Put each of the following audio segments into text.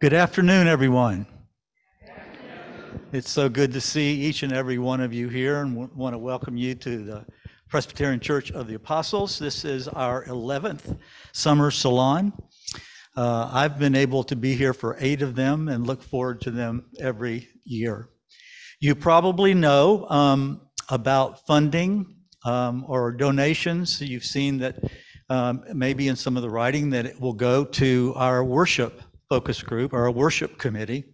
Good afternoon, everyone. It's so good to see each and every one of you here and want to welcome you to the Presbyterian Church of the Apostles. This is our 11th summer salon. Uh, I've been able to be here for eight of them and look forward to them every year. You probably know um, about funding um, or donations. You've seen that um, maybe in some of the writing that it will go to our worship focus group, or our worship committee.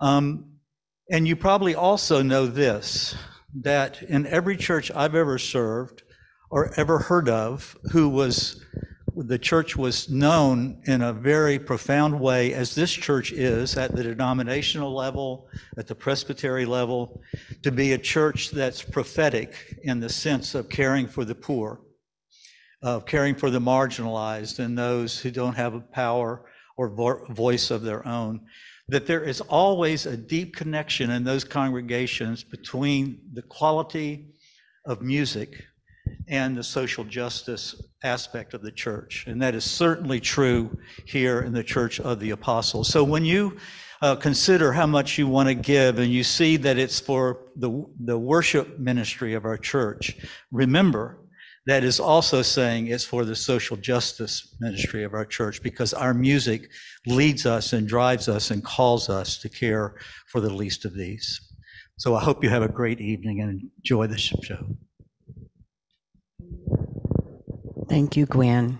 Um, and you probably also know this that in every church I've ever served or ever heard of, who was the church was known in a very profound way, as this church is at the denominational level, at the presbytery level, to be a church that's prophetic in the sense of caring for the poor, of caring for the marginalized and those who don't have a power or vo- voice of their own. That there is always a deep connection in those congregations between the quality of music and the social justice aspect of the church. And that is certainly true here in the Church of the Apostles. So when you uh, consider how much you want to give and you see that it's for the, the worship ministry of our church, remember that is also saying it's for the social justice ministry of our church because our music leads us and drives us and calls us to care for the least of these. So I hope you have a great evening and enjoy the show. Thank you, Gwin.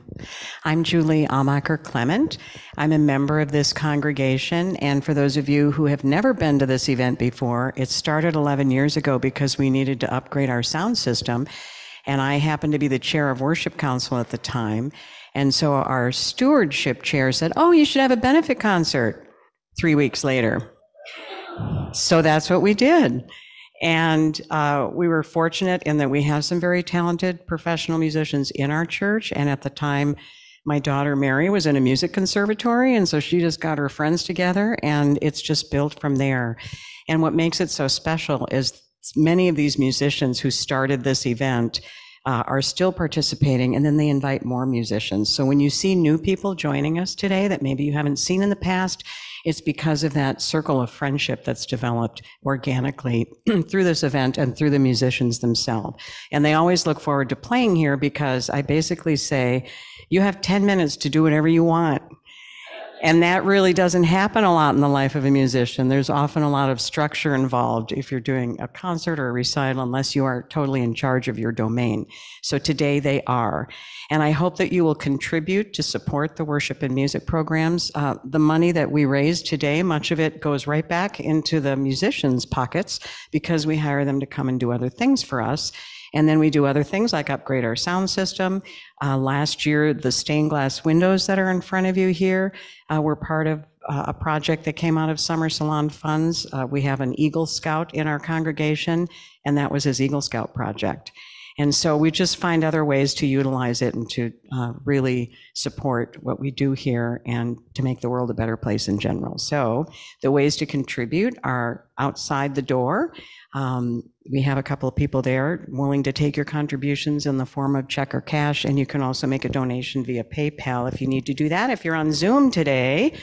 I'm Julie Amacher Clement. I'm a member of this congregation. And for those of you who have never been to this event before, it started 11 years ago because we needed to upgrade our sound system. And I happened to be the chair of worship council at the time. And so our stewardship chair said, Oh, you should have a benefit concert three weeks later. So that's what we did. And uh, we were fortunate in that we have some very talented professional musicians in our church. And at the time, my daughter Mary was in a music conservatory. And so she just got her friends together, and it's just built from there. And what makes it so special is many of these musicians who started this event uh, are still participating, and then they invite more musicians. So when you see new people joining us today that maybe you haven't seen in the past, it's because of that circle of friendship that's developed organically through this event and through the musicians themselves. And they always look forward to playing here because I basically say, you have 10 minutes to do whatever you want. And that really doesn't happen a lot in the life of a musician. There's often a lot of structure involved if you're doing a concert or a recital, unless you are totally in charge of your domain. So today they are. And I hope that you will contribute to support the worship and music programs. Uh, the money that we raise today, much of it goes right back into the musicians' pockets because we hire them to come and do other things for us. And then we do other things like upgrade our sound system. Uh, last year, the stained glass windows that are in front of you here uh, were part of uh, a project that came out of Summer Salon funds. Uh, we have an Eagle Scout in our congregation, and that was his Eagle Scout project. And so we just find other ways to utilize it and to uh, really support what we do here and to make the world a better place in general. So the ways to contribute are outside the door. Um, we have a couple of people there willing to take your contributions in the form of check or cash, and you can also make a donation via PayPal if you need to do that. If you're on Zoom today,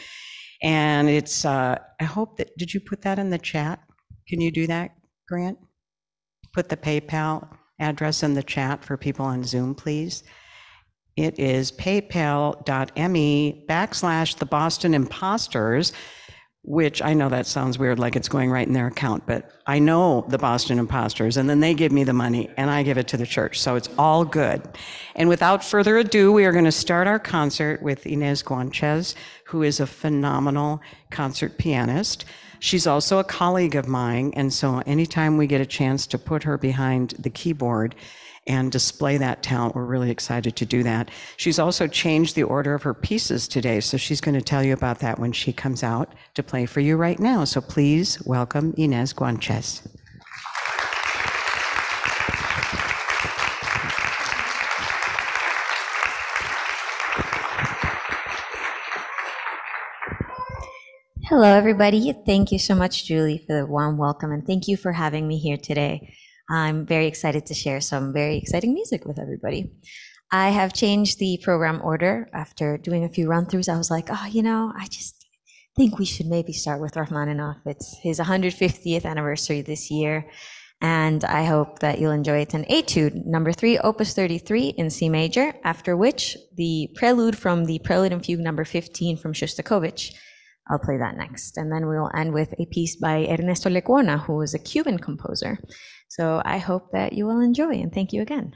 and it's, uh, I hope that, did you put that in the chat? Can you do that, Grant? Put the PayPal address in the chat for people on Zoom, please. It is paypal.me backslash the Boston Imposters which I know that sounds weird, like it's going right in their account, but I know the Boston imposters, and then they give me the money and I give it to the church. So it's all good. And without further ado, we are going to start our concert with Inés Guanchez, who is a phenomenal concert pianist. She's also a colleague of mine, and so anytime we get a chance to put her behind the keyboard, and display that talent. We're really excited to do that. She's also changed the order of her pieces today, so she's going to tell you about that when she comes out to play for you right now. So please welcome Inés Guanchez. Hello, everybody. Thank you so much, Julie, for the warm welcome, and thank you for having me here today. I'm very excited to share some very exciting music with everybody. I have changed the program order after doing a few run throughs. I was like, oh, you know, I just think we should maybe start with Rachmaninoff. It's his 150th anniversary this year. And I hope that you'll enjoy it. An etude, number three, opus 33 in C major, after which the prelude from the Prelude and Fugue number 15 from Shostakovich. I'll play that next. And then we will end with a piece by Ernesto Lecuona, who is a Cuban composer. So I hope that you will enjoy and thank you again.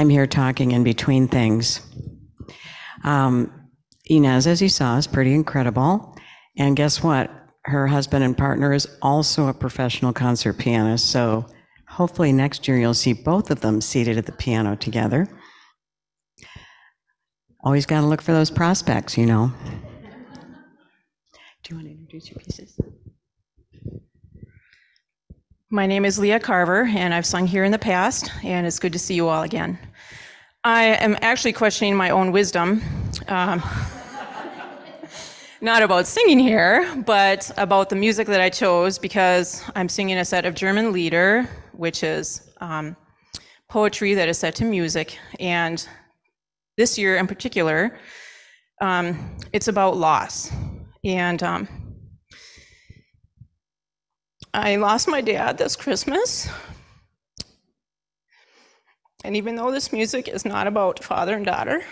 I'm here talking in between things. Um, Inés, as you saw, is pretty incredible. And guess what? Her husband and partner is also a professional concert pianist. So hopefully next year you'll see both of them seated at the piano together. Always got to look for those prospects, you know. Do you want to introduce your pieces? My name is Leah Carver, and I've sung here in the past, and it's good to see you all again. I am actually questioning my own wisdom. Um, not about singing here, but about the music that I chose because I'm singing a set of German Lieder, which is um, poetry that is set to music. And this year in particular, um, it's about loss. And um, I lost my dad this Christmas. And even though this music is not about father and daughter,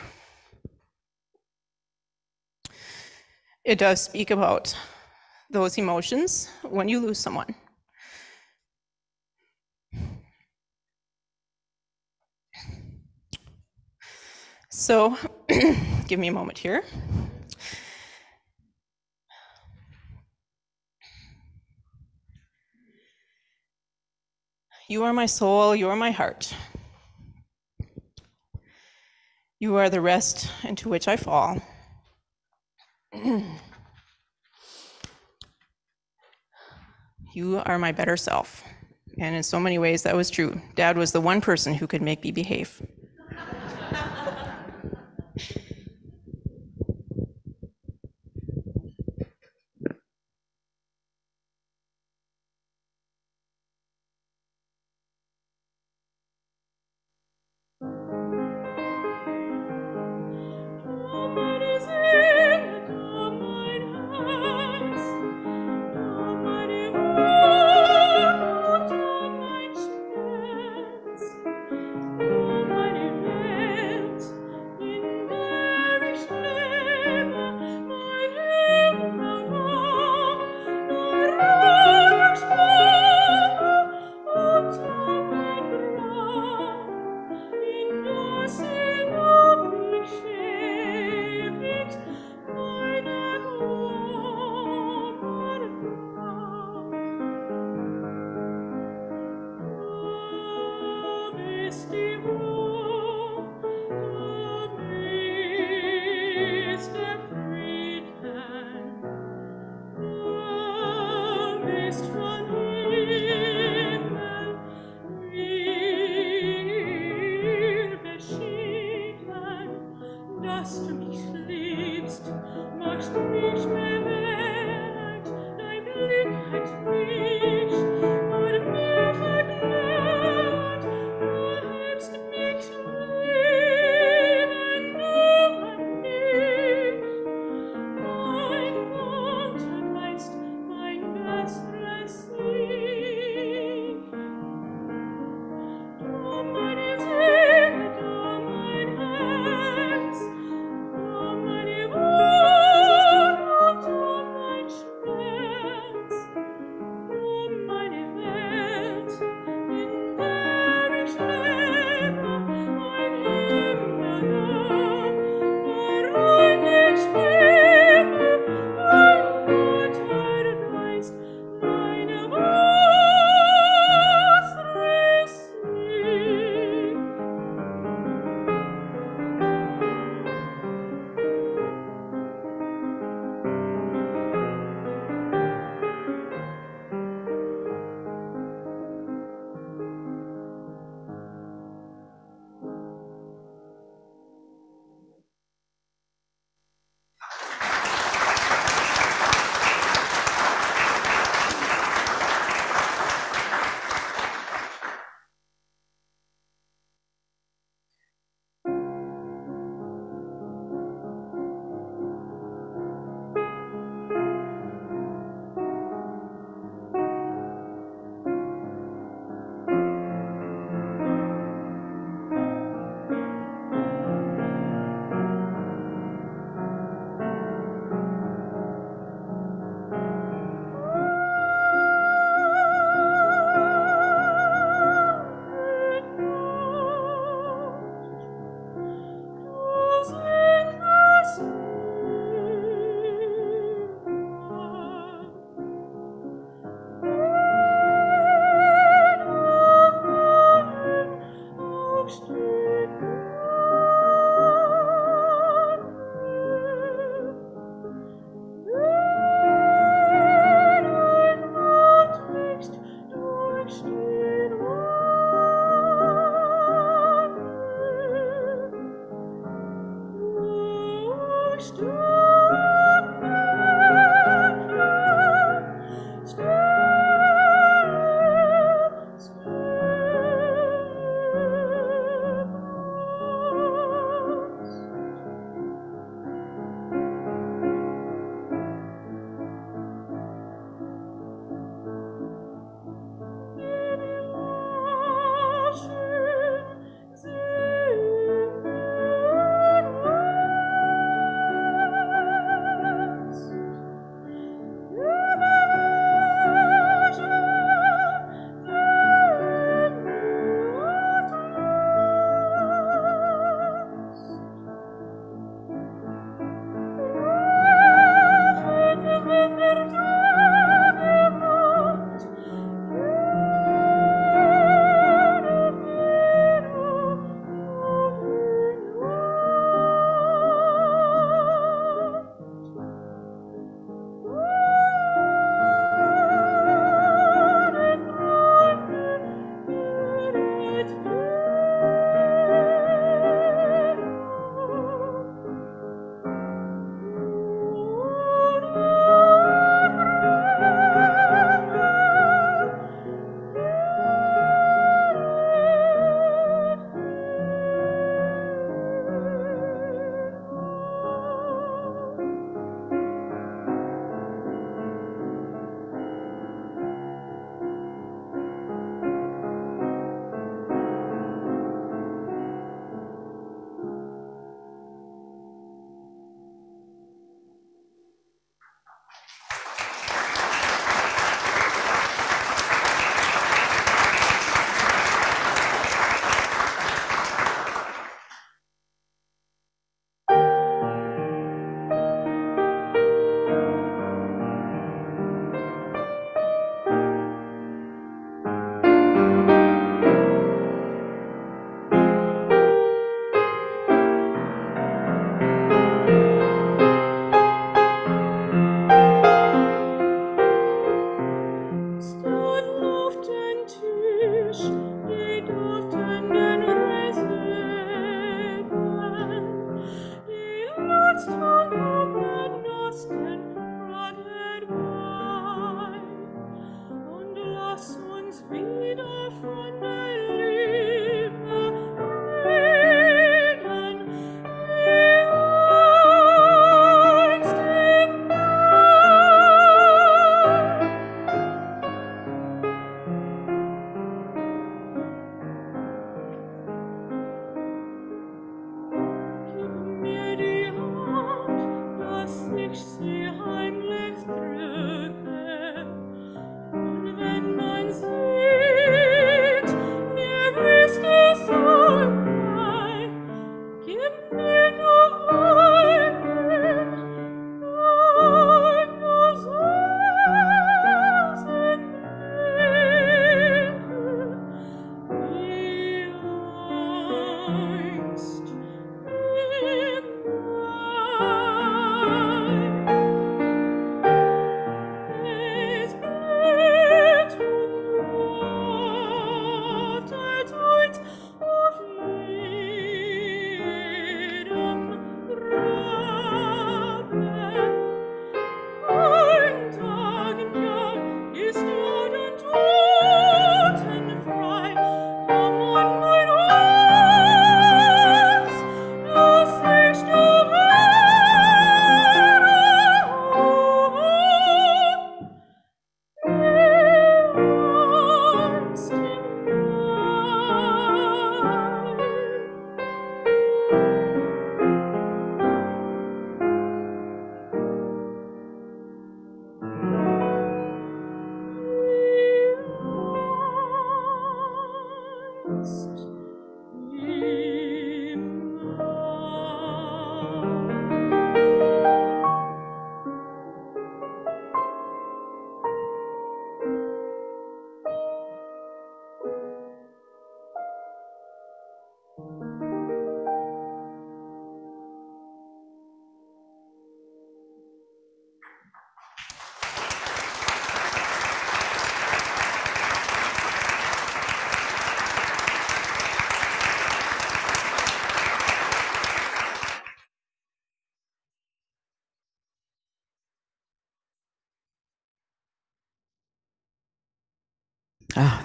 it does speak about those emotions when you lose someone. So, give me a moment here. You are my soul, you are my heart. You are the rest into which I fall. you are my better self. And in so many ways, that was true. Dad was the one person who could make me behave.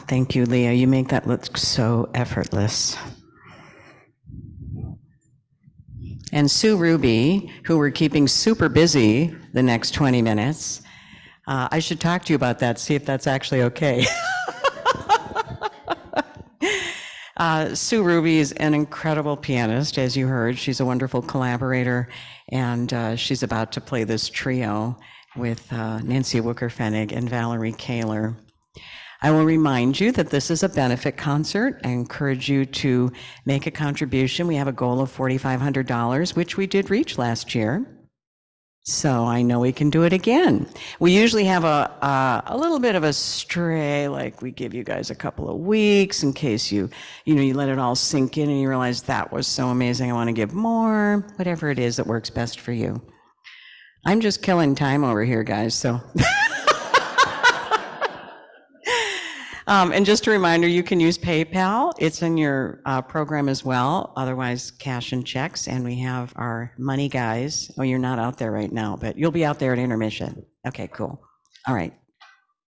Thank you, Leah. You make that look so effortless. And Sue Ruby, who we're keeping super busy the next 20 minutes. Uh, I should talk to you about that, see if that's actually okay. Uh, Sue Ruby is an incredible pianist, as you heard. She's a wonderful collaborator, and uh, she's about to play this trio with uh, Nancy Wooker and Valerie Kahler. I will remind you that this is a benefit concert. I encourage you to make a contribution. We have a goal of $4,500, which we did reach last year. So I know we can do it again. We usually have a, a, a little bit of a stray, like we give you guys a couple of weeks in case you, you know, you let it all sink in and you realize that was so amazing. I want to give more, whatever it is that works best for you. I'm just killing time over here, guys. So. Um, and just a reminder, you can use PayPal. It's in your uh, program as well. Otherwise, cash and checks. And we have our money guys. Oh, you're not out there right now, but you'll be out there at intermission. Okay, cool. All right.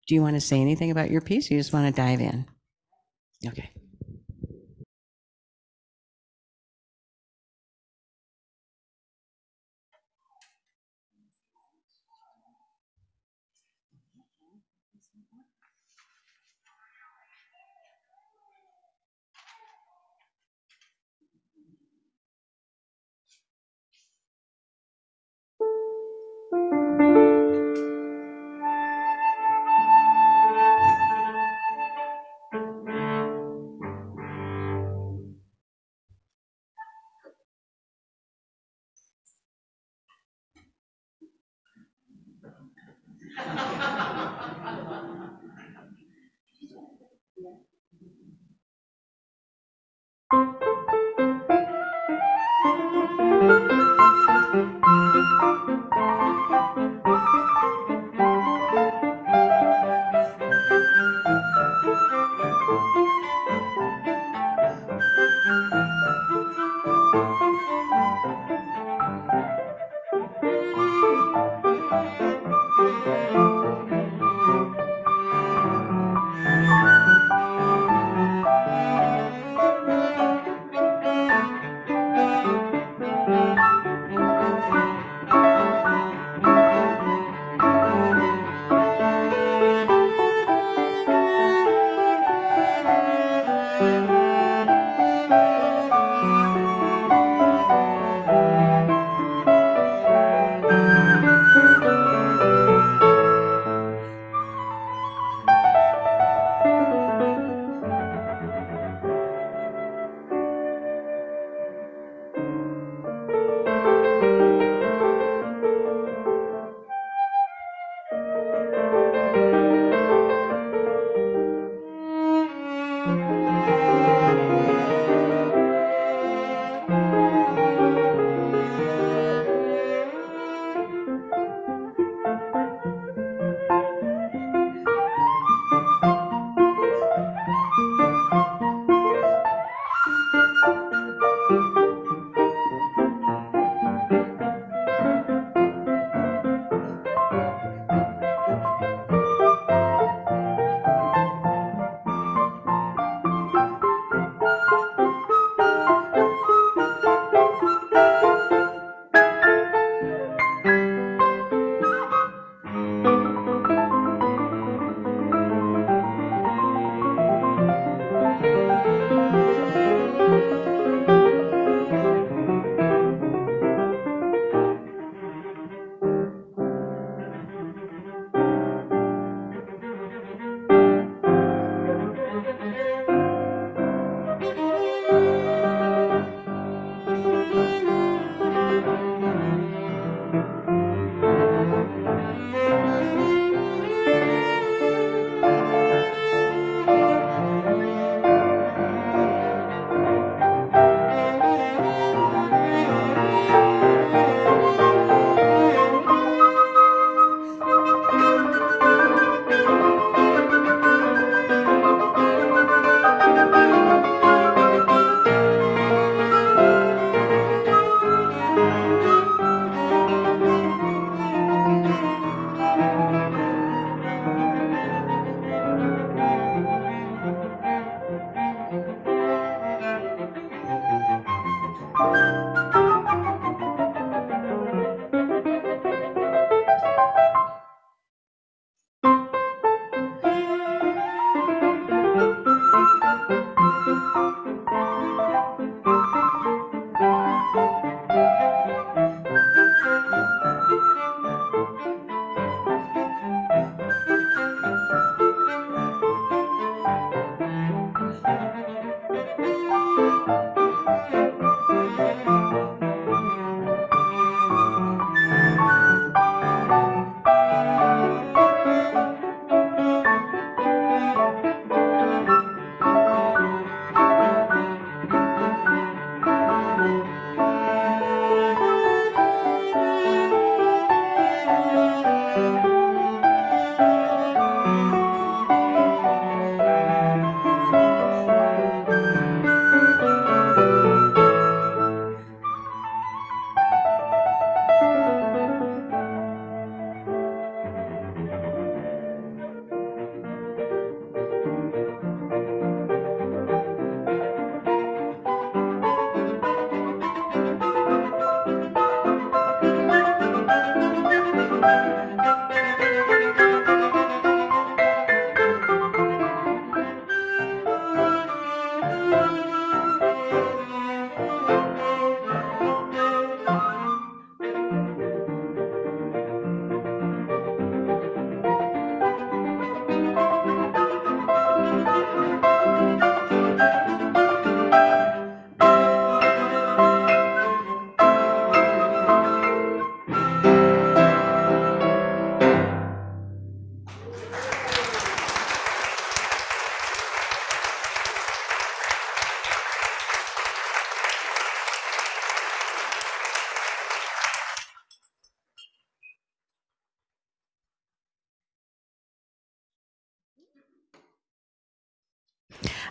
Do you want to say anything about your piece? You just want to dive in? Okay.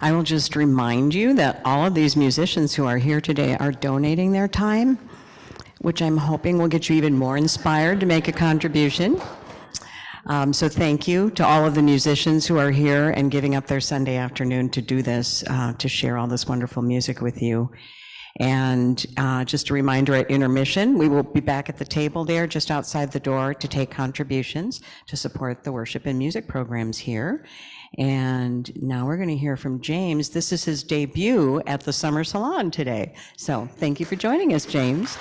I will just remind you that all of these musicians who are here today are donating their time, which I'm hoping will get you even more inspired to make a contribution. Um, So thank you to all of the musicians who are here and giving up their Sunday afternoon to do this, uh, to share all this wonderful music with you. And uh, just a reminder at intermission, we will be back at the table there just outside the door to take contributions to support the worship and music programs here. And now we're going to hear from James. This is his debut at the Summer Salon today. So thank you for joining us, James.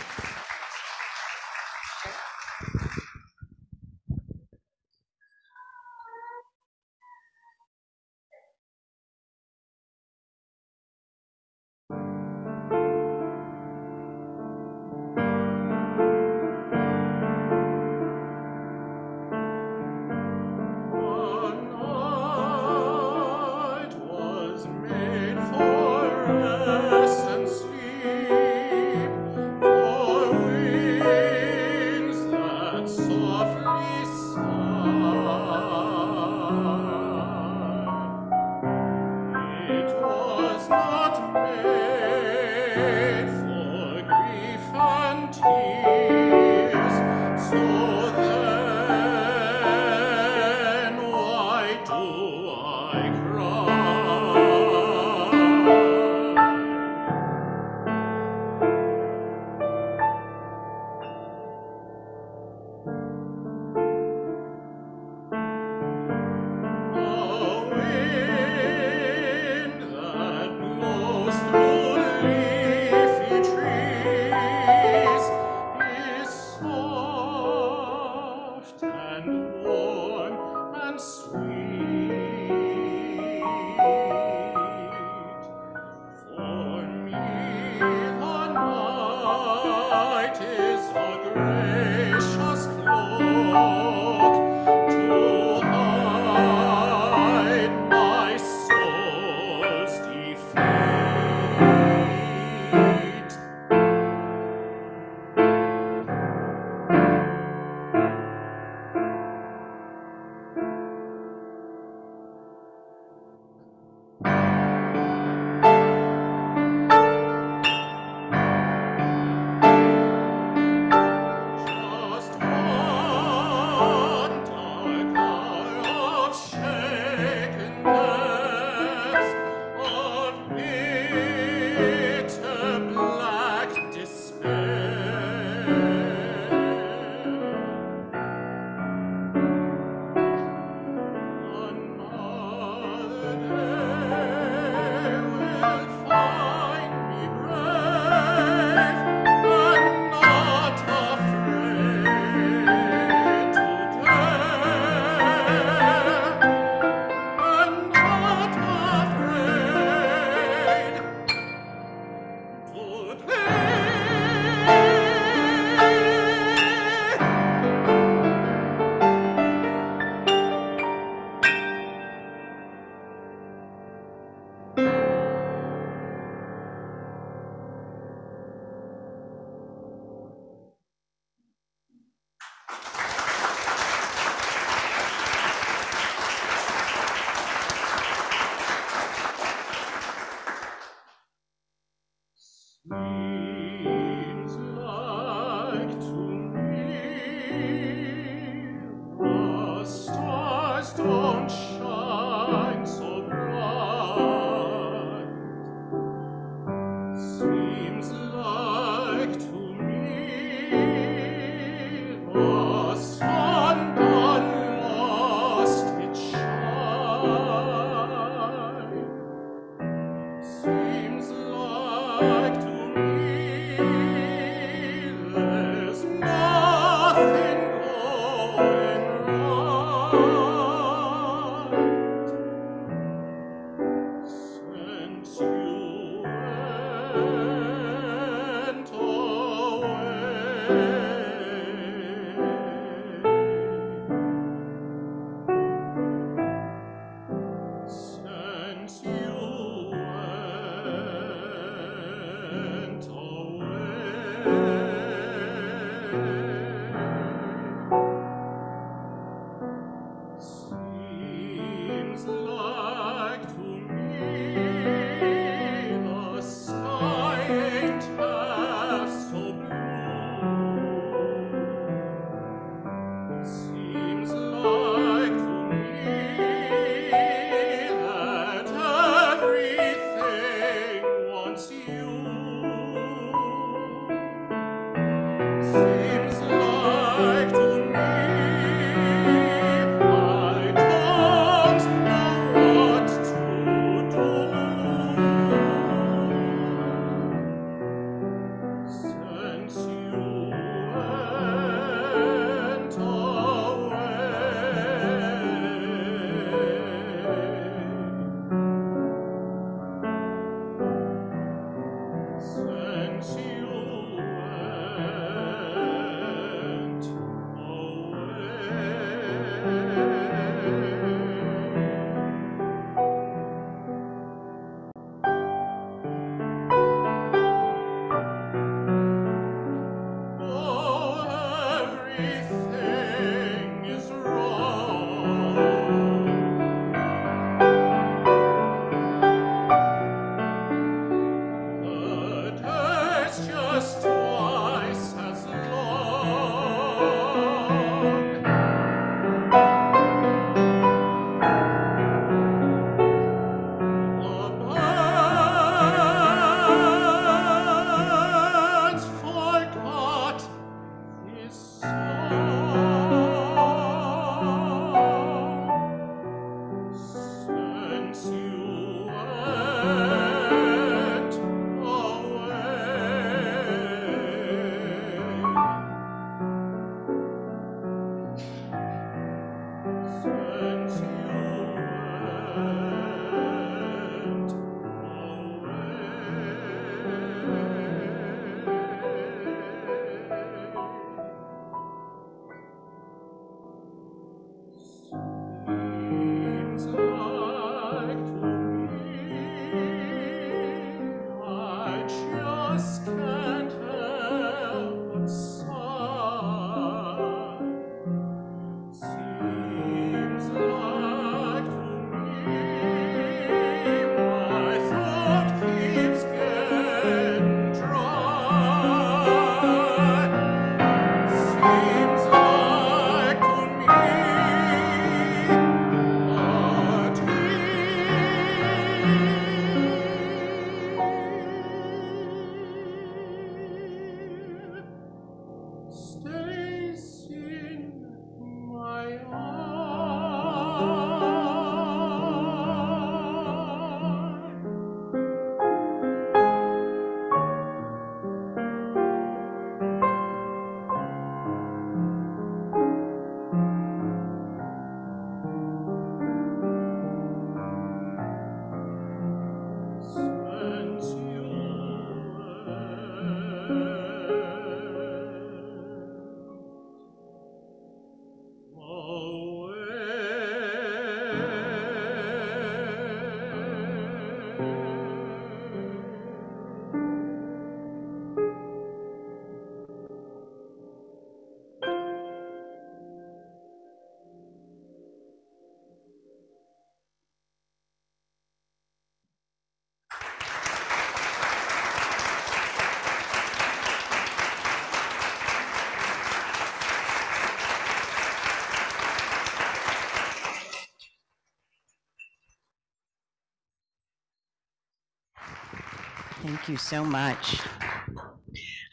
Thank you so much.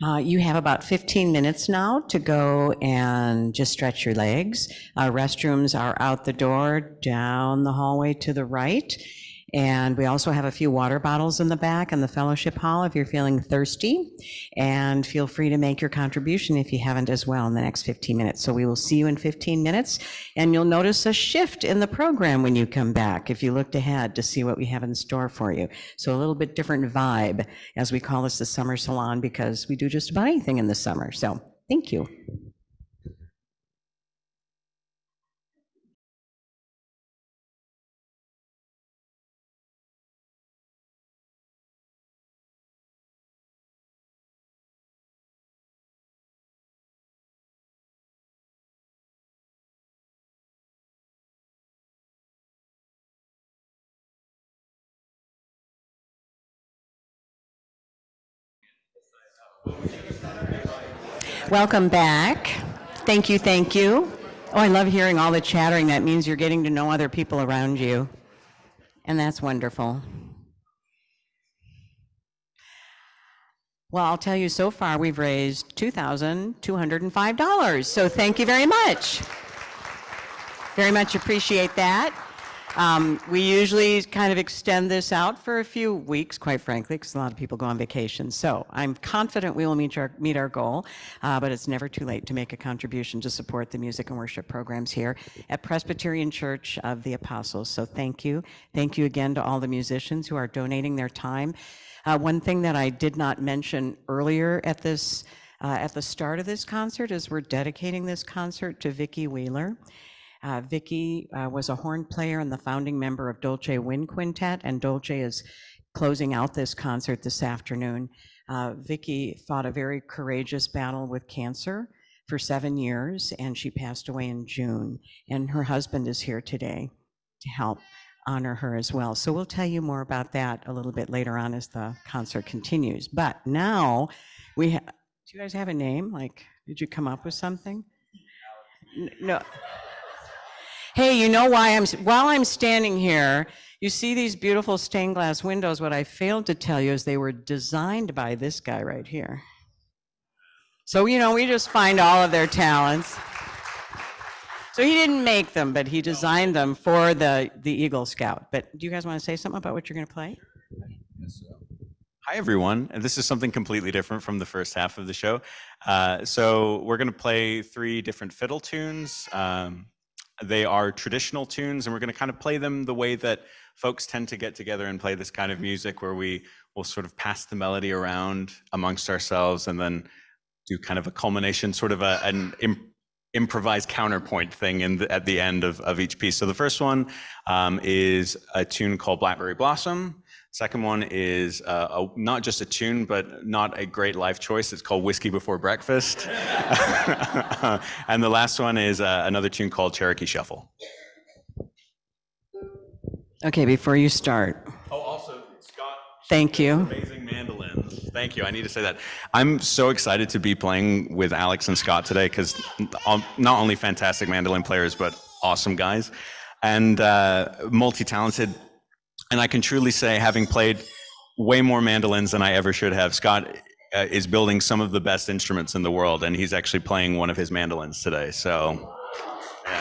Uh, You have about 15 minutes now to go and just stretch your legs. Our restrooms are out the door, down the hallway to the right. And we also have a few water bottles in the back in the fellowship hall if you're feeling thirsty. And feel free to make your contribution if you haven't as well in the next 15 minutes. So we will see you in 15 minutes. And you'll notice a shift in the program when you come back if you looked ahead to see what we have in store for you. So a little bit different vibe as we call this the summer salon because we do just about anything in the summer. So thank you. Welcome back. Thank you, thank you. Oh, I love hearing all the chattering. That means you're getting to know other people around you. And that's wonderful. Well, I'll tell you, so far, we've raised $2,205. So thank you very much. Very much appreciate that. Um, We usually kind of extend this out for a few weeks, quite frankly, because a lot of people go on vacation. So I'm confident we will meet our, meet our goal, uh, but it's never too late to make a contribution to support the music and worship programs here at Presbyterian Church of the Apostles. So thank you. Thank you again to all the musicians who are donating their time. Uh, One thing that I did not mention earlier at this, uh, at the start of this concert is we're dedicating this concert to Vicki Wheeler. Uh, Vicky uh, was a horn player and the founding member of Dolce Wind Quintet, and Dolce is closing out this concert this afternoon. Uh, Vicky fought a very courageous battle with cancer for seven years, and she passed away in June. And her husband is here today to help honor her as well. So we'll tell you more about that a little bit later on as the concert continues. But now we have. Do you guys have a name? Like, did you come up with something? No. Hey, you know why I'm, while I'm standing here, you see these beautiful stained glass windows. What I failed to tell you is they were designed by this guy right here. So, you know, we just find all of their talents. So he didn't make them, but he designed them for the, the Eagle Scout. But do you guys want to say something about what you're going to play? Hi, everyone. And this is something completely different from the first half of the show. Uh, so, we're going to play three different fiddle tunes. Um, they are traditional tunes, and we're going to kind of play them the way that folks tend to get together and play this kind of music, where we will sort of pass the melody around amongst ourselves and then do kind of a culmination, sort of a, an im- improvised counterpoint thing in the, at the end of, of each piece. So, the first one um, is a tune called Blackberry Blossom. Second one is uh, a, not just a tune, but not a great life choice. It's called Whiskey Before Breakfast. and the last one is uh, another tune called Cherokee Shuffle. Okay, before you start, Oh, also, Scott. thank you. Amazing mandolins. Thank you. I need to say that. I'm so excited to be playing with Alex and Scott today because not only fantastic mandolin players, but awesome guys and uh, multi talented. And I can truly say, having played way more mandolins than I ever should have, Scott uh, is building some of the best instruments in the world, and he's actually playing one of his mandolins today. So, yeah.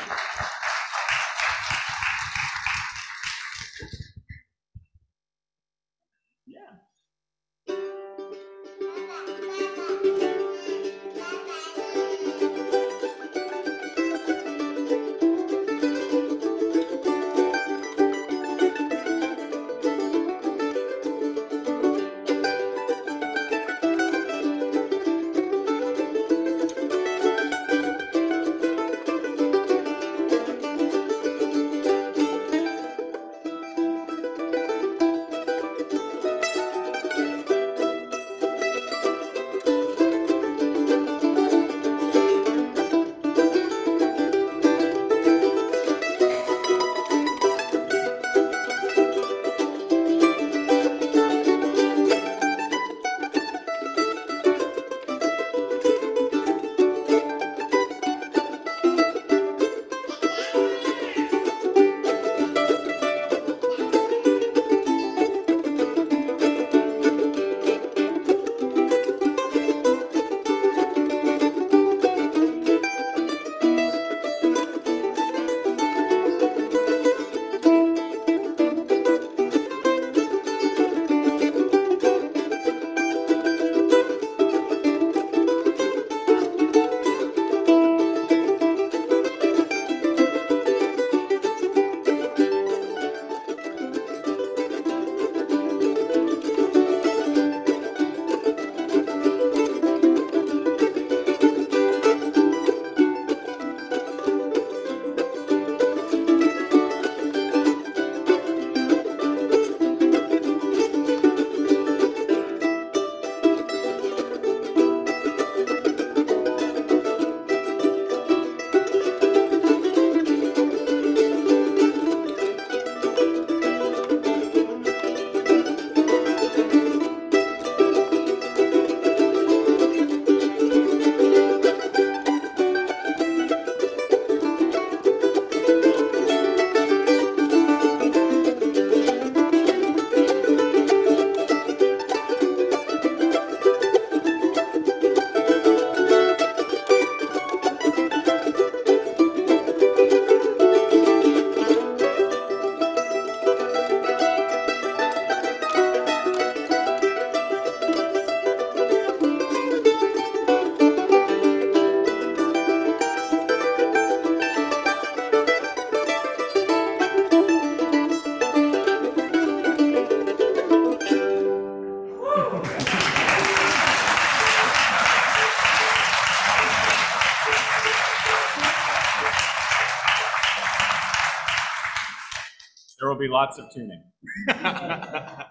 Lots of tuning.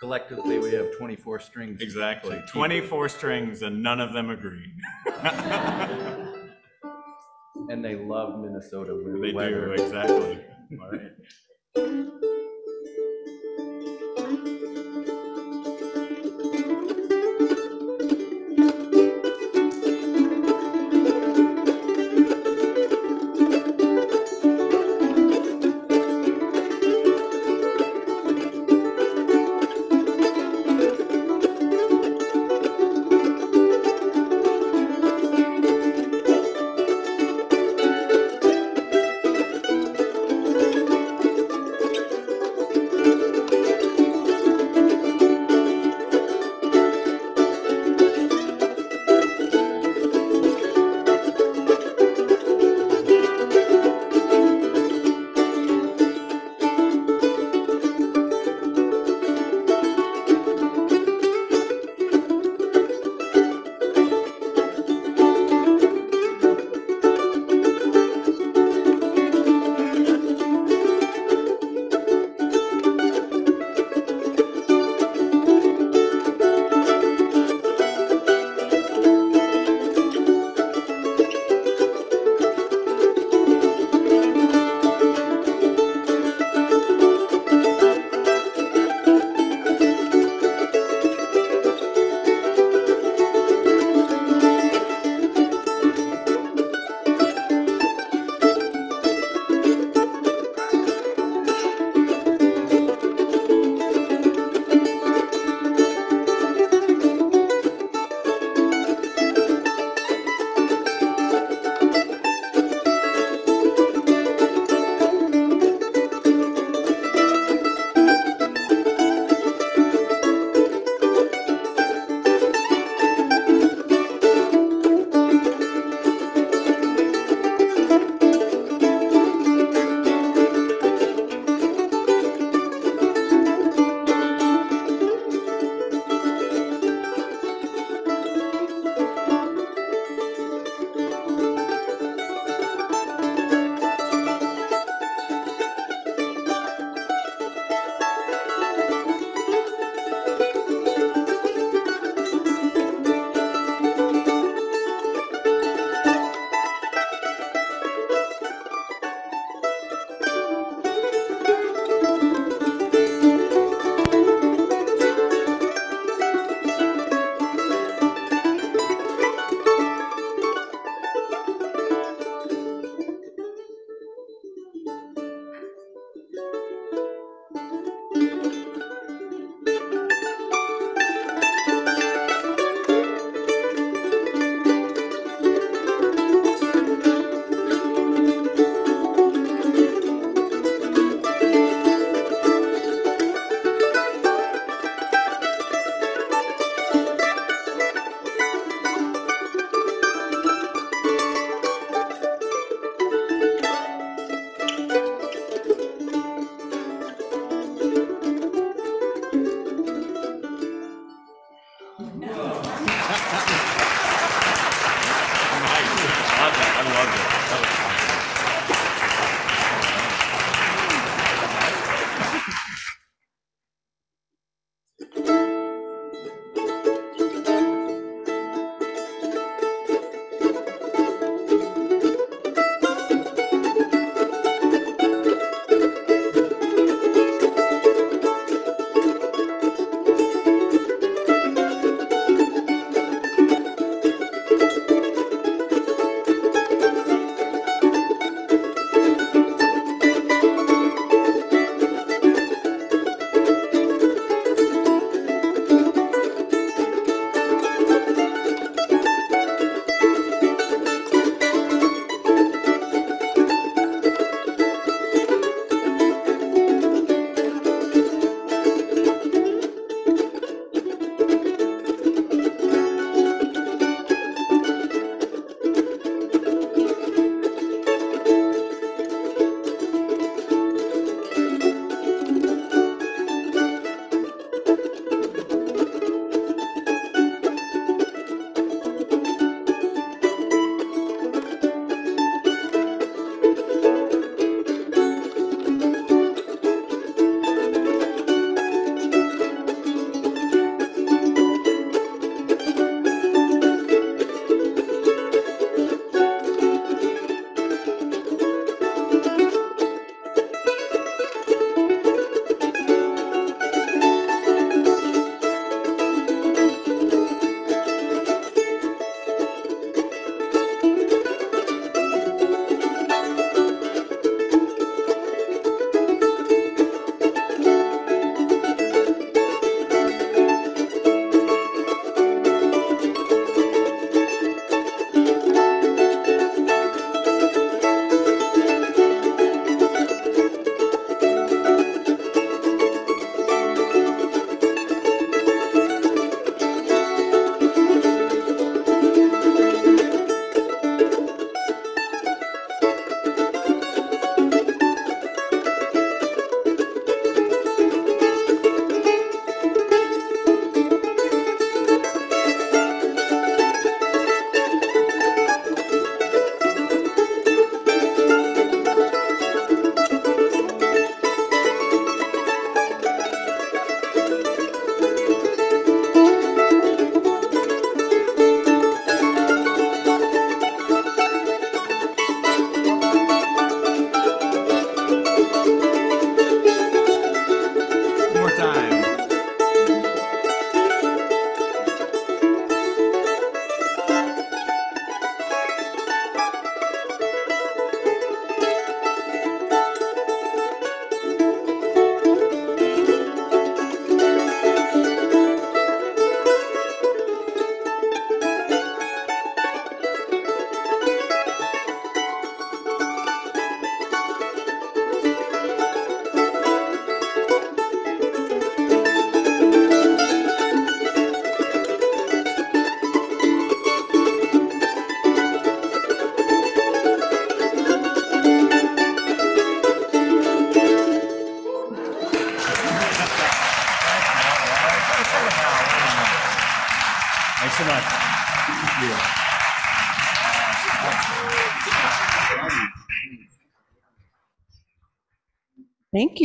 Collectively, we have 24 strings. exactly. 24 strings and none of them agree. And they love Minnesota they weather. do, exactly. All right.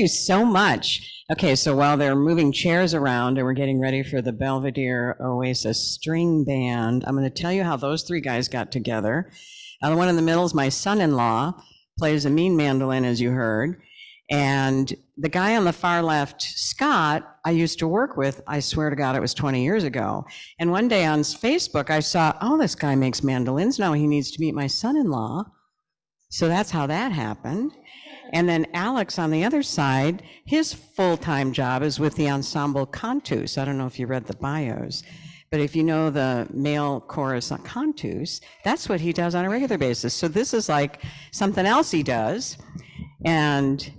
You so much. Okay, so while they're moving chairs around and we're getting ready for the Belvidere Oasis String Band, I'm going to tell you how those three guys got together. Uh, the one in the middle is my son-in-law, plays a mean mandolin, as you heard. And the guy on the far left, Scott, I used to work with, I swear to God, it was 20 years ago. And one day on Facebook, I saw, oh, this guy makes mandolins. Now he needs to meet my son-in-law. So that's how that happened. And then Alex on the other side, his full-time job is with the ensemble Cantus. I don't know if you read the bios, but if you know the male chorus on Cantus, that's what he does on a regular basis. So this is like something else he does. And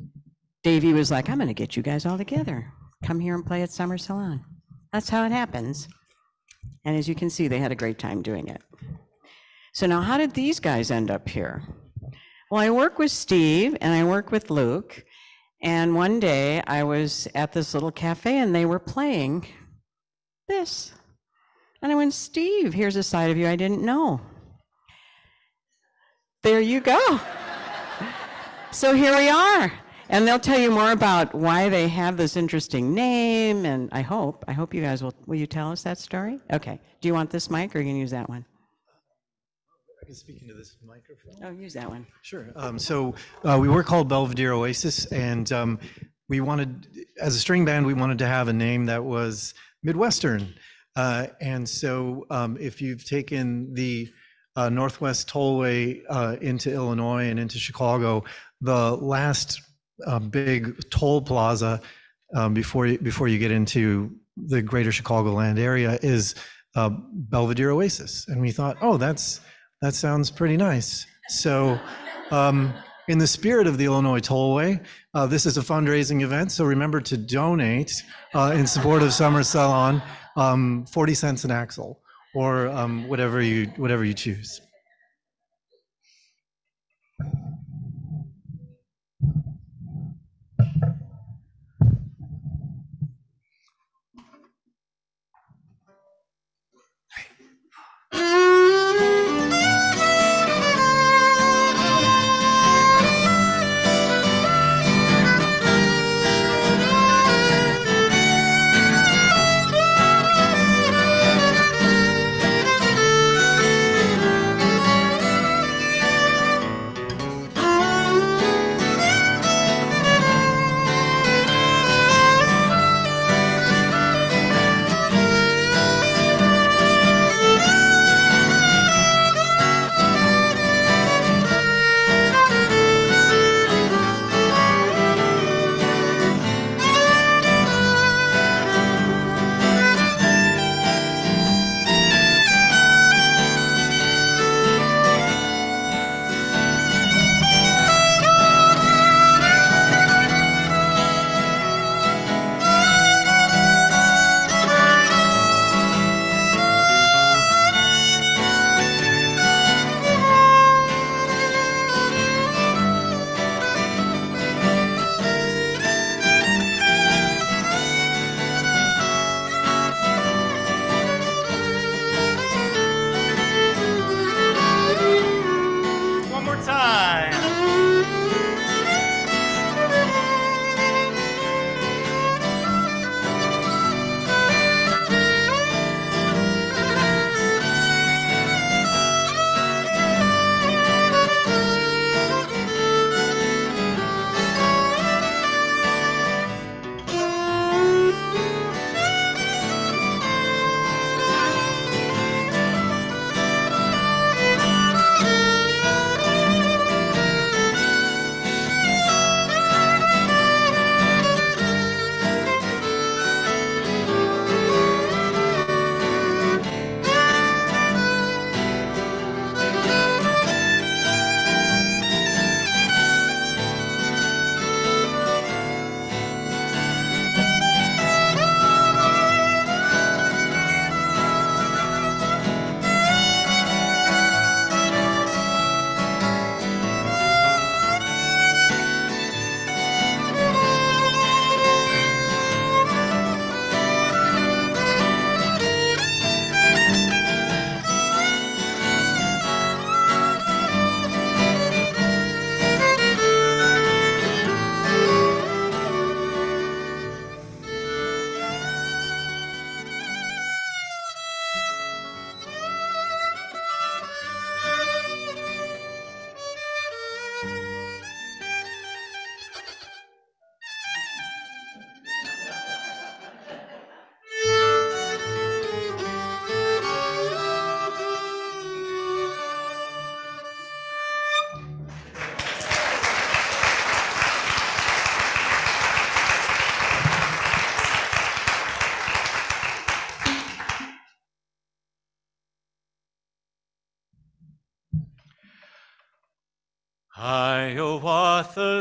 Davey was like, I'm going to get you guys all together. Come here and play at Summer Salon. That's how it happens. And as you can see, they had a great time doing it. So now, how did these guys end up here? Well, I work with Steve and I work with Luke. And one day I was at this little cafe and they were playing this. And I went, Steve, here's a side of you I didn't know. There you go. so here we are. And they'll tell you more about why they have this interesting name. And I hope, I hope you guys will, will you tell us that story? Okay. Do you want this mic or you can use that one? Can speak into this microphone. Oh, use that one. Sure. Um, so uh, we were called Belvidere Oasis, and um, we wanted, as a string band, we wanted to have a name that was Midwestern. Uh, and so um, if you've taken the uh, Northwest Tollway uh, into Illinois and into Chicago, the last uh, big toll plaza um, before you, before you get into the greater Chicagoland area is uh, Belvidere Oasis. And we thought, oh, that's that sounds pretty nice. So, um, in the spirit of the Illinois Tollway, uh, this is a fundraising event. So remember to donate uh, in support of Summer Salon, um, 40 cents an axle, or um, whatever you whatever you choose.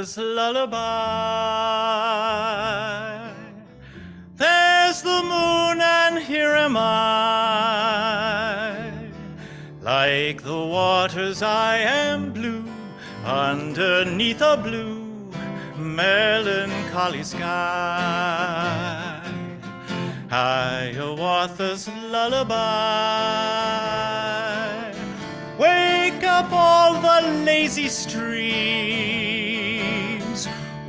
Hiawatha's lullaby. There's the moon, and here am I. Like the waters, I am blue underneath a blue, melancholy sky. Hiawatha's lullaby. Wake up all the lazy streams.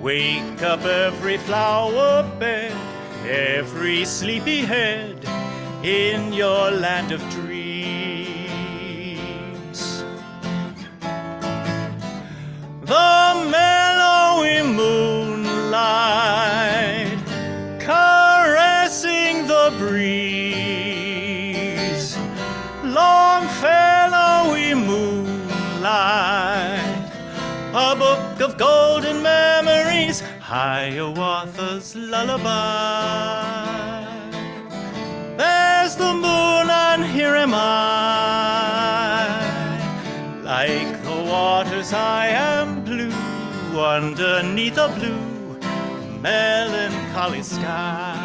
Wake up every flower bed, every sleepy head in your land of dreams. The mellowy moonlight caressing the breeze. Long fellowy moonlight, a book of golden Hiawatha's lullaby. There's the moon, and here am I. Like the waters, I am blue underneath a blue, melancholy sky.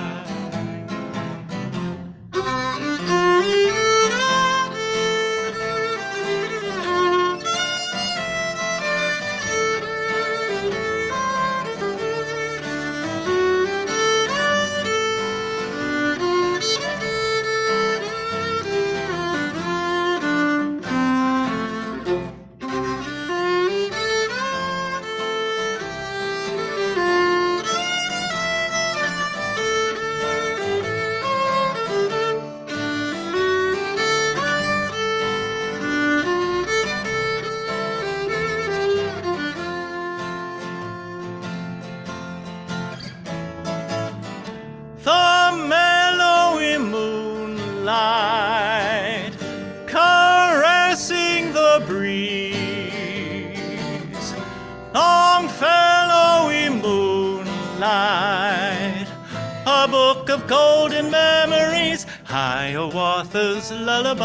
Hiawatha's lullaby.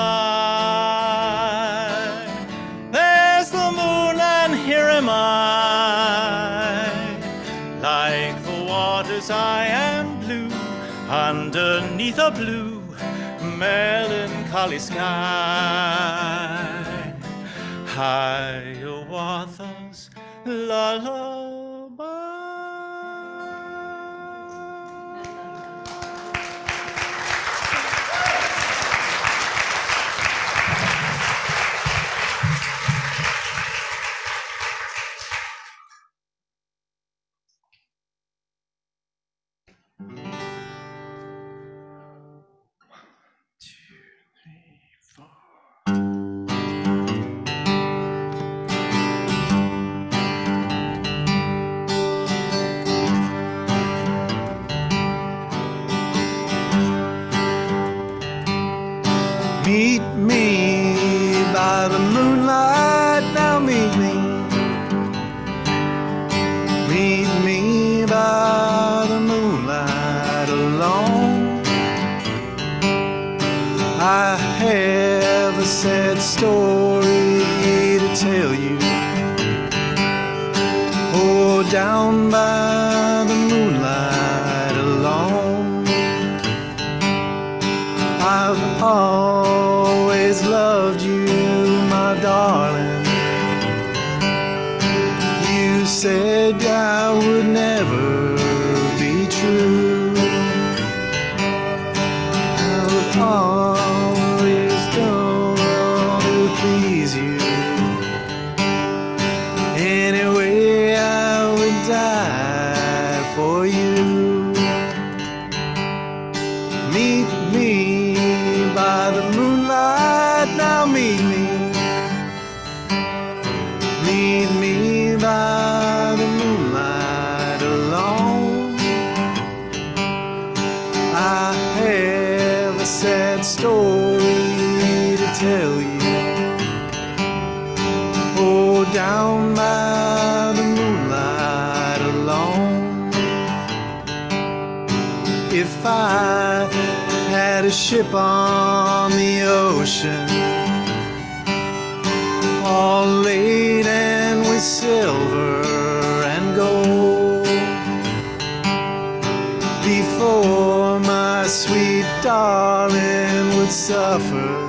There's the moon, and here am I. Like the waters, I am blue underneath a blue, melancholy sky. Hiawatha's lullaby. Please you. Ship on the ocean, all laden with silver and gold. Before my sweet darling would suffer,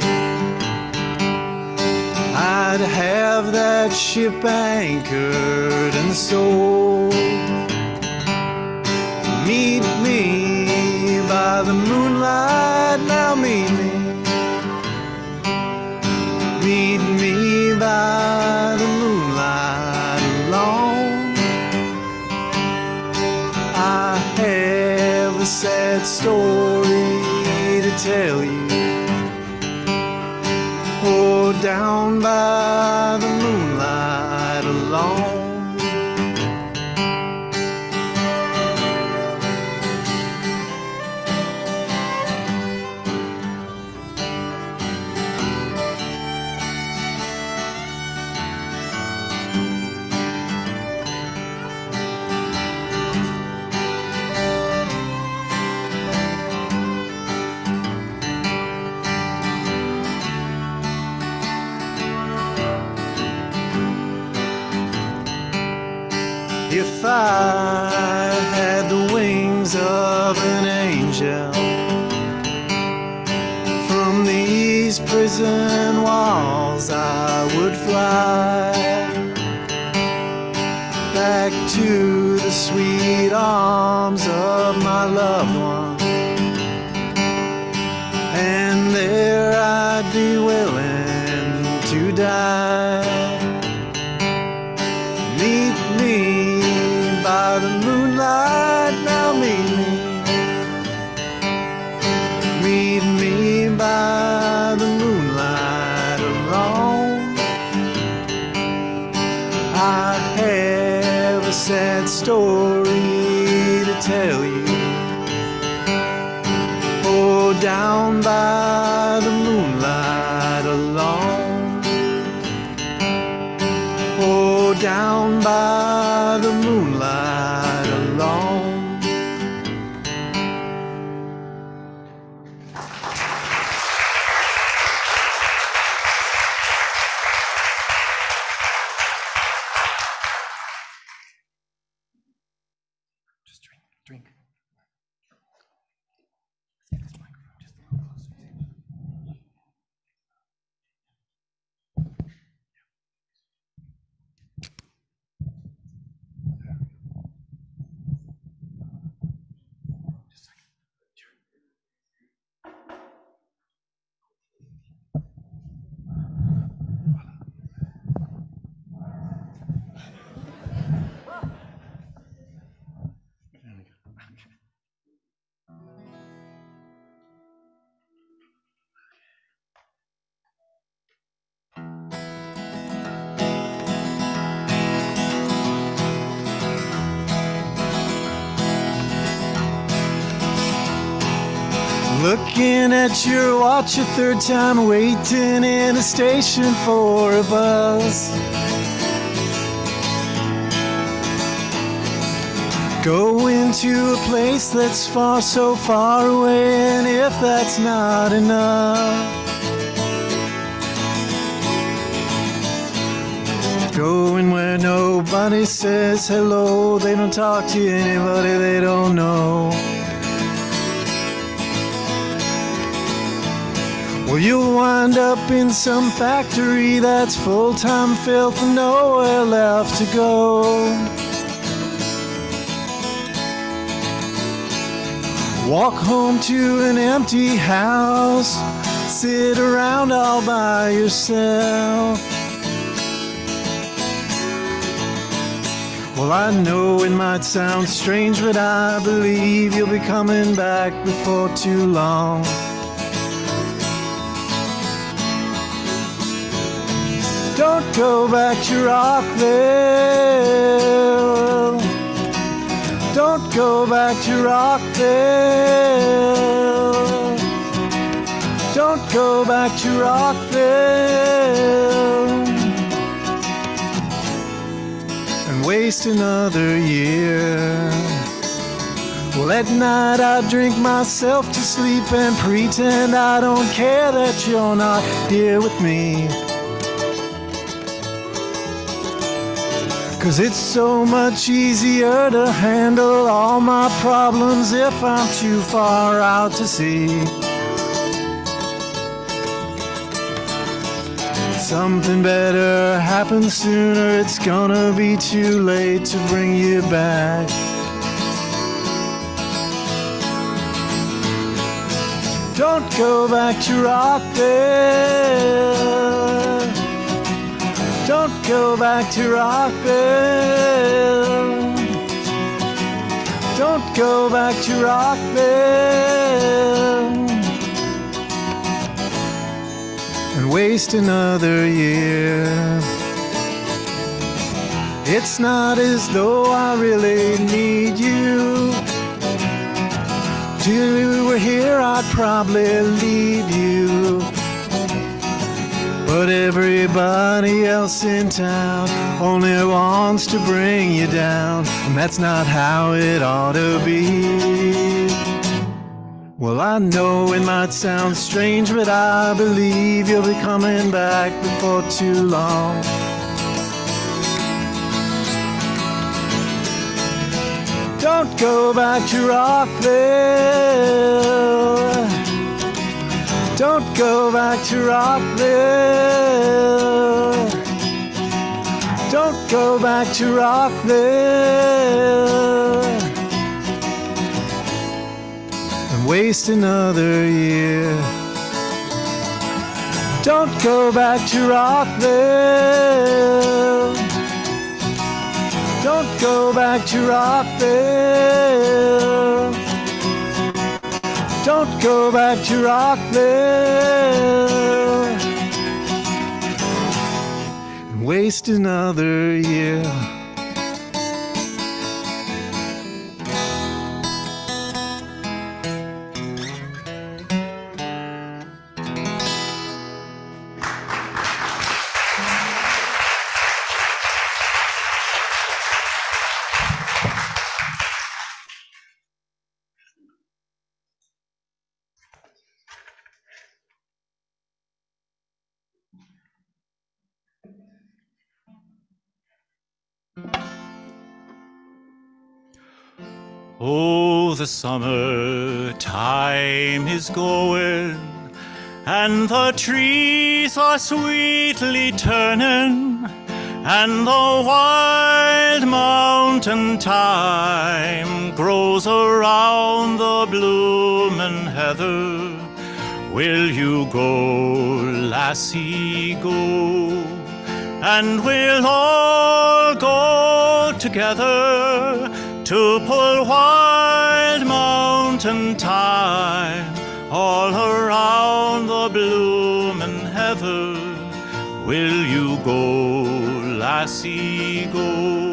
I'd have that ship anchored and sold. Arms of my loved one, and there I'd be willing to die. Meet me by the moonlight, now meet me. Meet me by the moonlight alone. I have a sad story Looking at your watch a third time, waiting in a station for a bus. Going to a place that's far, so far away, and if that's not enough. Going where nobody says hello, they don't talk to anybody they don't know. Well, you'll wind up in some factory that's full time filth and nowhere left to go. Walk home to an empty house, sit around all by yourself. Well, I know it might sound strange, but I believe you'll be coming back before too long. Don't go back to Rockville. Don't go back to Rockville. Don't go back to Rockville. And waste another year. Well, at night I drink myself to sleep and pretend I don't care that you're not here with me. Cause it's so much easier to handle all my problems if I'm too far out to sea. Something better happens sooner, it's gonna be too late to bring you back. Don't go back to Rockville. Don't go back to Rockville. Don't go back to Rockville and waste another year. It's not as though I really need you. If you were here, I'd probably leave you. But everybody else in town only wants to bring you down, and that's not how it ought to be. Well, I know it might sound strange, but I believe you'll be coming back before too long. Don't go back to Rockville. Don't go back to Rockville. Don't go back to Rockville and waste another year. Don't go back to Rockville. Don't go back to Rockville. Don't go back to Rockville and waste another year. The summer time is going, and the trees are sweetly turning, and the wild mountain thyme grows around the bloomin' heather. Will you go, lassie, go? And we'll all go together to pull wild mountain thyme all around the bloomin' heather. Will you go, lassie, go?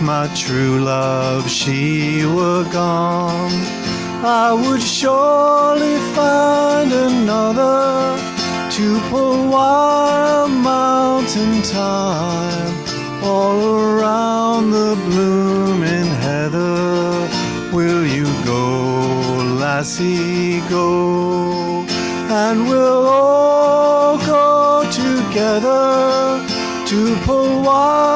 My true love, she were gone, I would surely find another to pull wild mountain thyme all around the blooming heather. Will you go, lassie, go? And we'll all go together to pull wild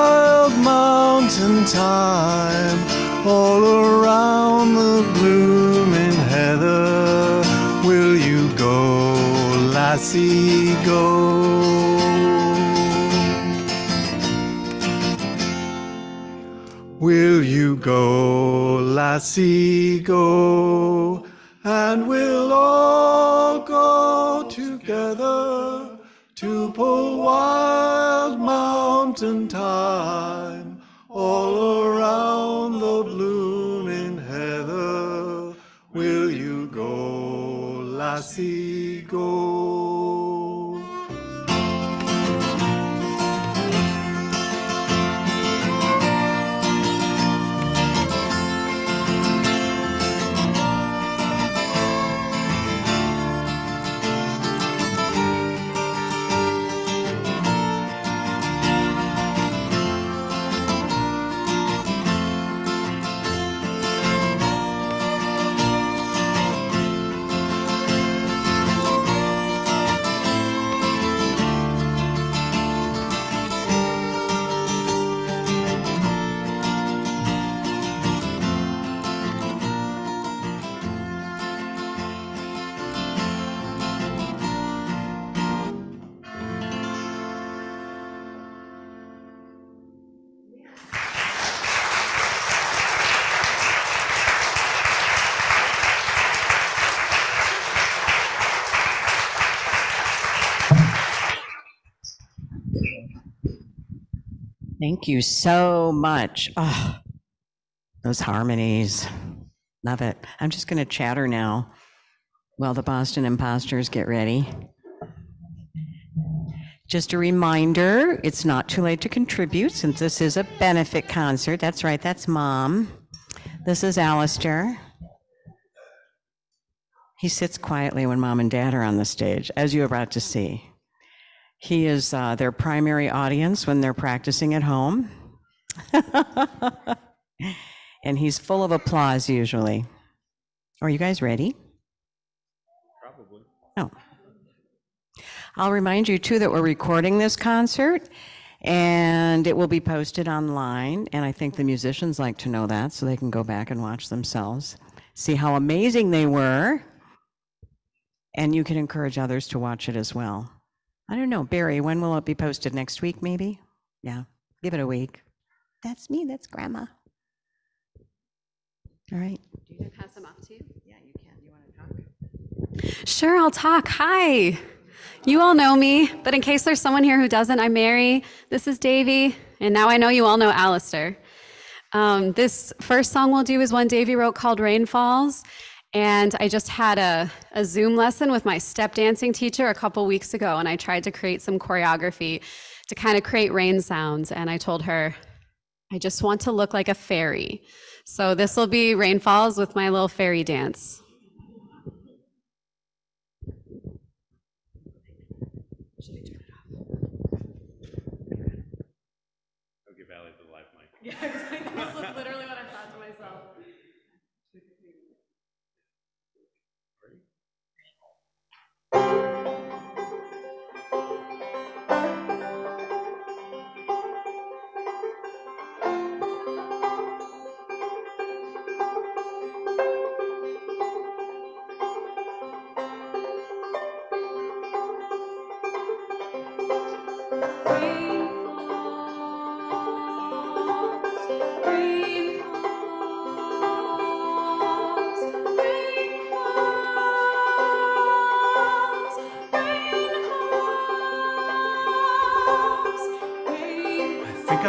lassie, go? Will you go, lassie, go? And we'll you so much. Oh, those harmonies. Love it. I'm just going to chatter now while the Boston Imposters get ready. Just a reminder, it's not too late to contribute since this is a benefit concert. That's right, that's mom. This is Alistair. He sits quietly when mom and dad are on the stage, as you're about to see. He is uh, their primary audience when they're practicing at home. and he's full of applause usually. Are you guys ready? Probably. Oh. I'll remind you too that we're recording this concert and it will be posted online. And I think the musicians like to know that so they can go back and watch themselves, see how amazing they were. And you can encourage others to watch it as well. I don't know, Barry, when will it be posted? Next week, maybe? Yeah, give it a week. That's me, that's grandma. All right. Can I pass them off to you? Yeah, you can. You want to talk? Sure, I'll talk. Hi. You all know me, but in case there's someone here who doesn't, I'm Mary. This is Davey, and now I know you all know Alistair. Um, this first song we'll do is one Davey wrote called Rain Falls, and I just had a, a Zoom lesson with my step dancing teacher a couple weeks ago, and I tried to create some choreography to kind of create rain sounds, and I told her, I just want to look like a fairy. So this will be rainfalls with my little fairy dance. I'll give Allie the live mic. Yeah, that was literally what I thought to myself. Rain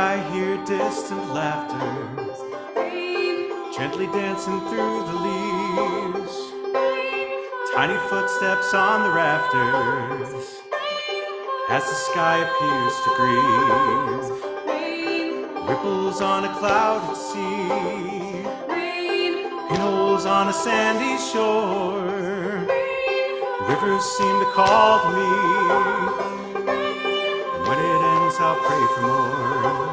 I hear distant laughter gently dancing through the leaves. Tiny footsteps on the rafters as the sky appears to grieve. Ripples on a clouded sea. Pinholes on a sandy shore. Rivers seem to call to me. And when it ends, I'll pray for more.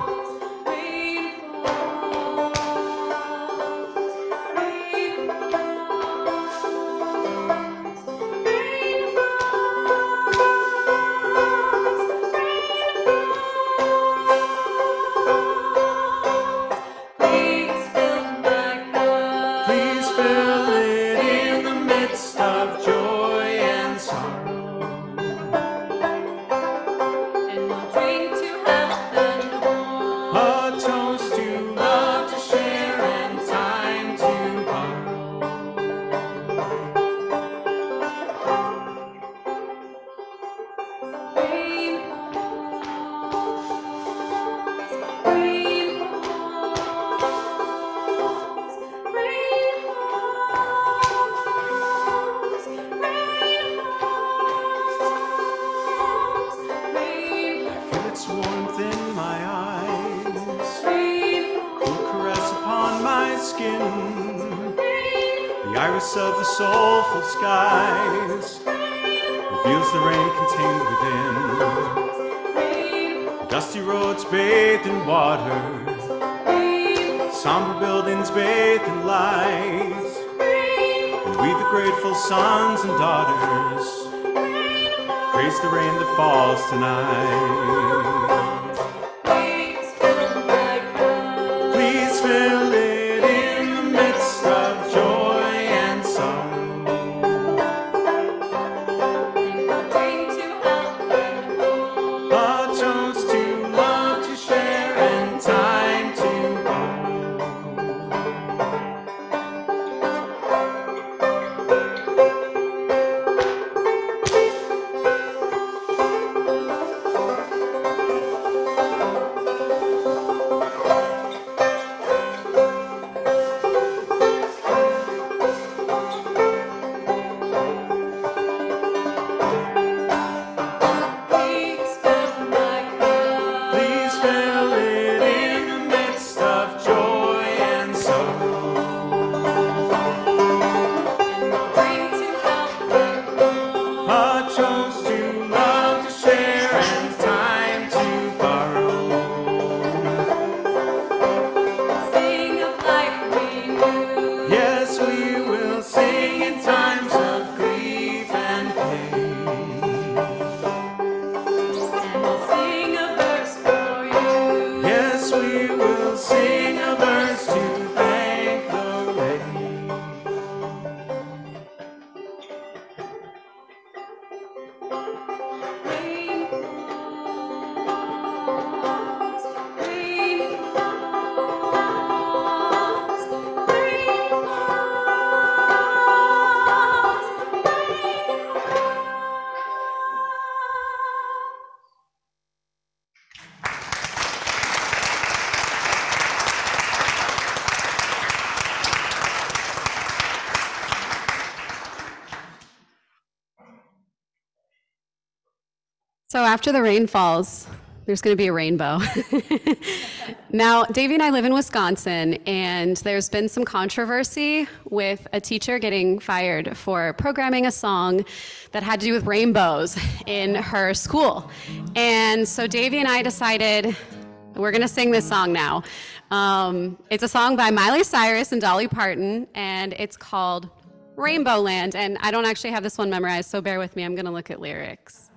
So after the rain falls, there's going to be a rainbow. now, Davey and I live in Wisconsin, and there's been some controversy with a teacher getting fired for programming a song that had to do with rainbows in her school. And so Davey and I decided we're going to sing this song now. Um, it's a song by Miley Cyrus and Dolly Parton, and it's called Rainbow Land. And I don't actually have this one memorized, so bear with me. I'm going to look at lyrics.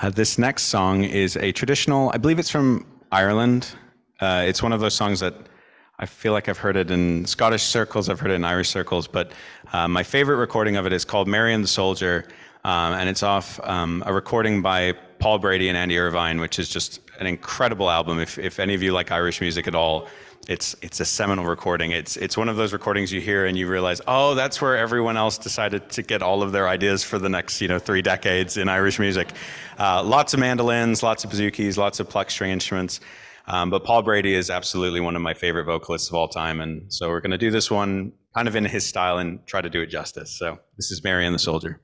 Uh, this next song is a traditional, I believe it's from Ireland. Uh, it's one of those songs that I feel like I've heard it in Scottish circles, I've heard it in Irish circles, but uh, my favorite recording of it is called Mary and the Soldier, um, and it's off um, a recording by Paul Brady and Andy Irvine, which is just an incredible album. If, if any of you like Irish music at all, it's it's a seminal recording. It's it's one of those recordings you hear and you realize, oh, that's where everyone else decided to get all of their ideas for the next you know three decades in Irish music. Uh, lots of mandolins, lots of bouzoukis, lots of pluck string instruments. Um, but Paul Brady is absolutely one of my favorite vocalists of all time, and so we're going to do this one kind of in his style and try to do it justice. So this is Mary and the Soldier.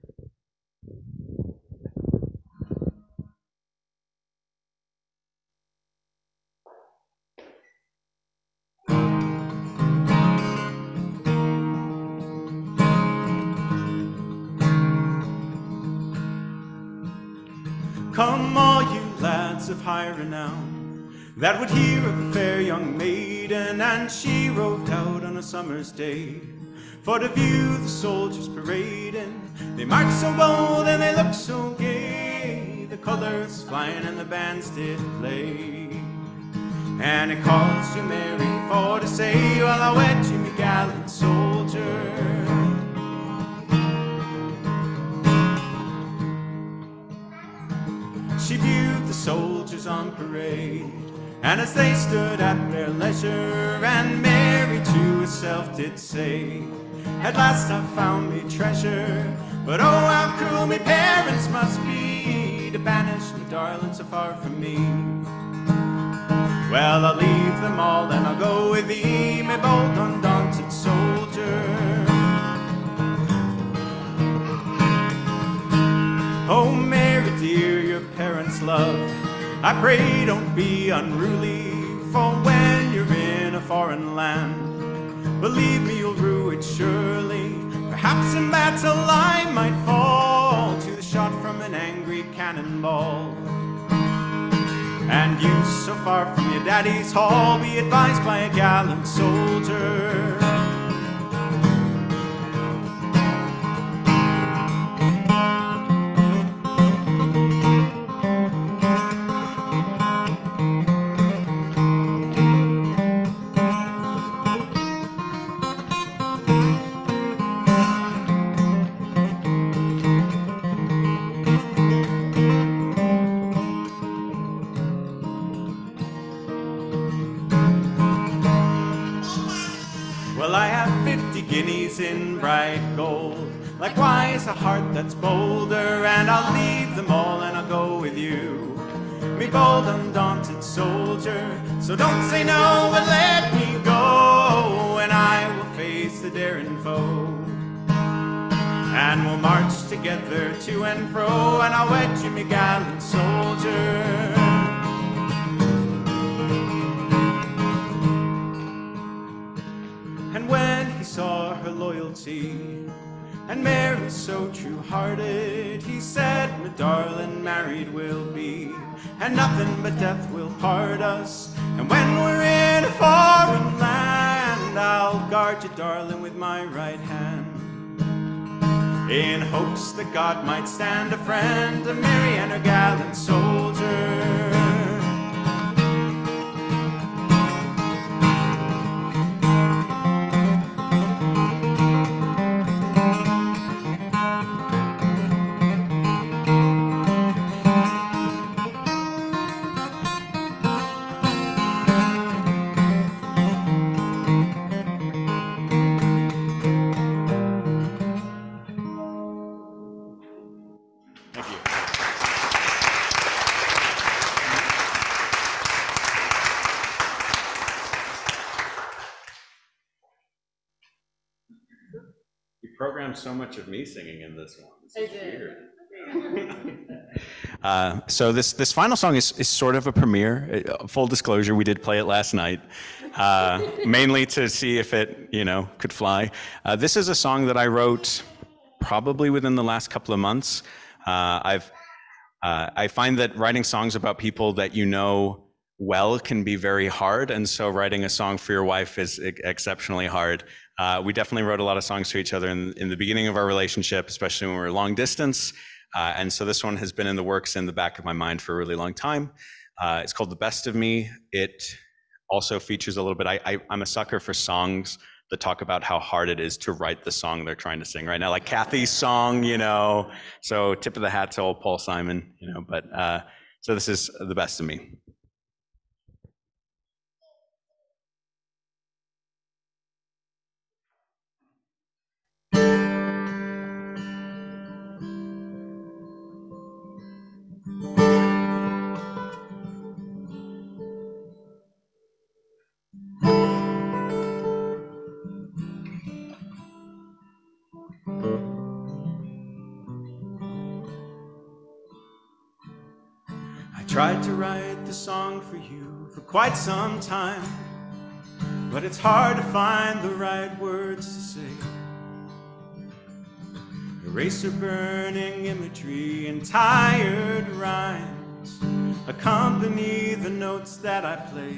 Come, all you lads of high renown, that would hear of a fair young maiden, and she roved out on a summer's day. For to view the soldiers parading, they marched so bold and they look so gay. The colors flying and the bands did play. And it calls you Mary for to say, Well, I wed you, me gallant soldier. She viewed the soldiers on parade, and as they stood at their leisure, and Mary to herself did say, At last I've found me treasure, but oh, how cruel me parents must be to banish me darling so far from me. Well, I'll leave them all and I'll go with thee, my bold, undaunted soldier. Oh, Mary dear, love, I pray don't be unruly, for when you're in a foreign land, believe me, you'll rue it surely. Perhaps in battle I might fall to the shot from an angry cannonball. And you, so far from your daddy's hall, be advised by a gallant soldier. Likewise, a heart that's bolder, and I'll leave them all and I'll go with you. Me bold, undaunted soldier. So don't say no, but let me go, and I will face the daring foe. And we'll march together to and fro, and I'll wed you, me gallant soldier. And when he saw her loyalty, and Mary so true hearted, he said, My darling, married we'll be, and nothing but death will part us. And when we're in a foreign land, I'll guard you, darling, with my right hand. In hopes that God might stand a friend to Mary and her gallant soldier. So much of me singing in this one. This is weird. Uh, so this this final song is, is sort of a premiere. Uh, full disclosure, we did play it last night, uh, mainly to see if it you know could fly. Uh, this is a song that I wrote probably within the last couple of months. Uh, I've uh, I find that writing songs about people that you know well can be very hard, and so writing a song for your wife is exceptionally hard. Uh, we definitely wrote a lot of songs to each other in, in the beginning of our relationship, especially when we were long distance. Uh, and so this one has been in the works in the back of my mind for a really long time. Uh, it's called The Best of Me. It also features a little bit, I, I, I'm a sucker for songs that talk about how hard it is to write the song they're trying to sing right now, like Kathy's song, you know. So tip of the hat to old Paul Simon, you know. But uh, so this is the best of me. Tried to write the song for you for quite some time, but it's hard to find the right words to say. Eraser burning imagery and tired rhymes accompany the notes that I play.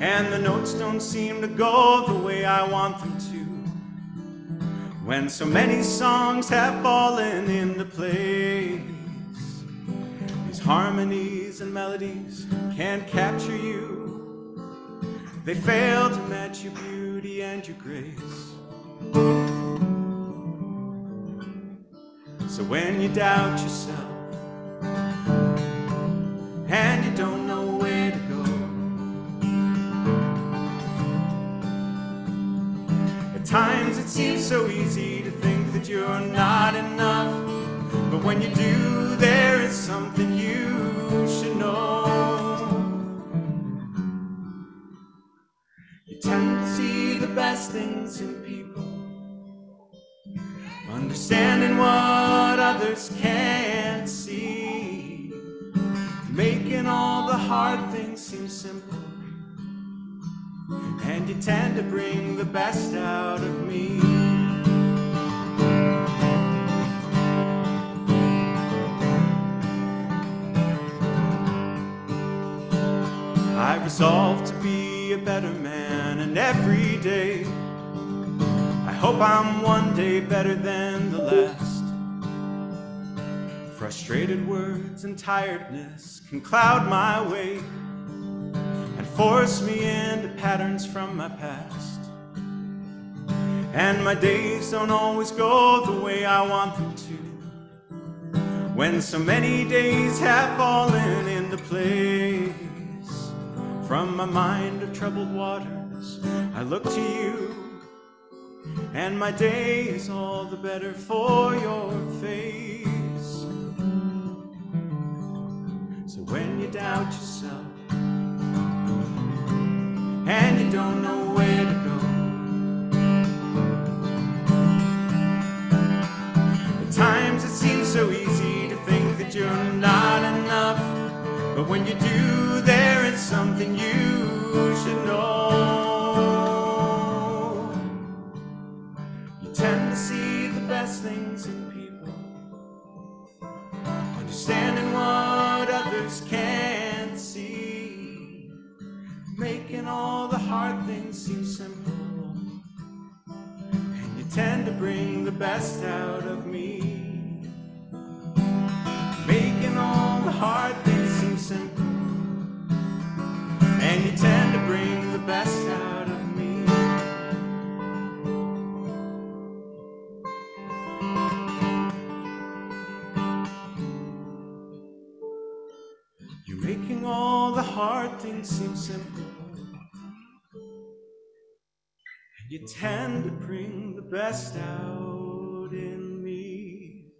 And the notes don't seem to go the way I want them to. When so many songs have fallen into place, harmonies and melodies can't capture you. They fail to match your beauty and your grace. So when you doubt yourself and you don't know where to go, at times it seems so easy to think that you're not enough. When you do, there is something you should know. You tend to see the best things in people, understanding what others can't see, making all the hard things seem simple. And you tend to bring the best out of me. I resolve to be a better man, and every day I hope I'm one day better than the last. Frustrated words and tiredness can cloud my way and force me into patterns from my past. And my days don't always go the way I want them to. When so many days have fallen into place, from my mind of troubled waters, I look to you. And my day is all the better for your face. So when you doubt yourself and you don't know where to go, at times it seems so easy to think that you're not enough. But when you do, is something you should know. You tend to see the best things in people, understanding what others can't see, making all the hard things seem simple. And you tend to bring the best out of me, making all the hard things seem simple. And you tend to bring the best out of me. You're making all the hard things seem simple. And you tend to bring the best out in me.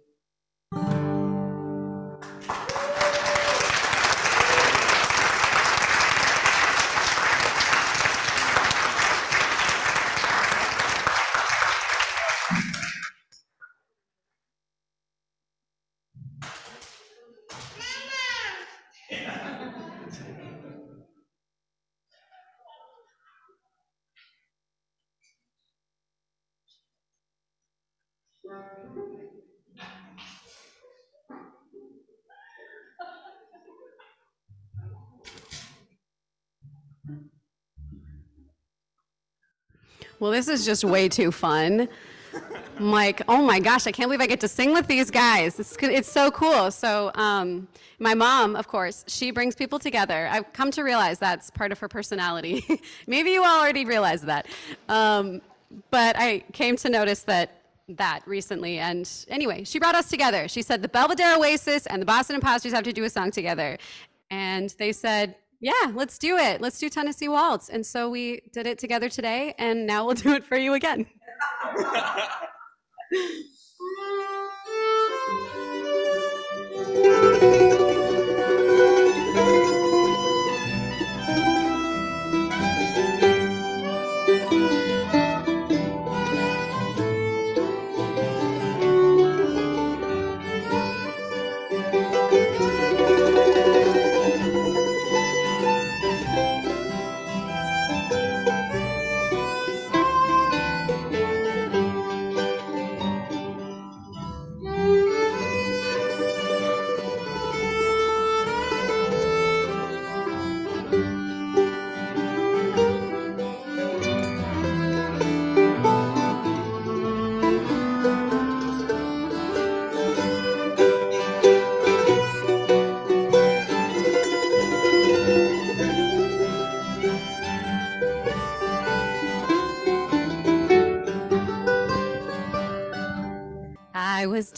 Well, this is just way too fun. I'm like, oh my gosh, I can't believe I get to sing with these guys. It's, it's so cool. So, um, my mom, of course, she brings people together. I've come to realize that's part of her personality. Maybe you all already realized that. Um, but I came to notice that that recently. And anyway, she brought us together. She said the Belvidere Oasis and the Boston Imposters have to do a song together. And they said, yeah, let's do it. Let's do Tennessee Waltz. And so we did it together today, and now we'll do it for you again. I was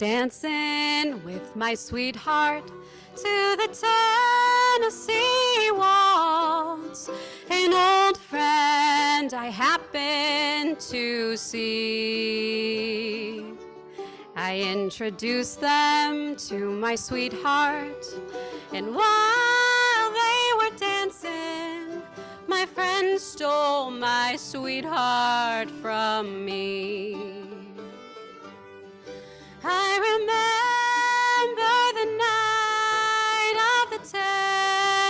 dancing with my sweetheart to the Tennessee waltz. An old friend I happened to see. I introduced them to my sweetheart, and while they were dancing, my friend stole my sweetheart from me. I remember the night of the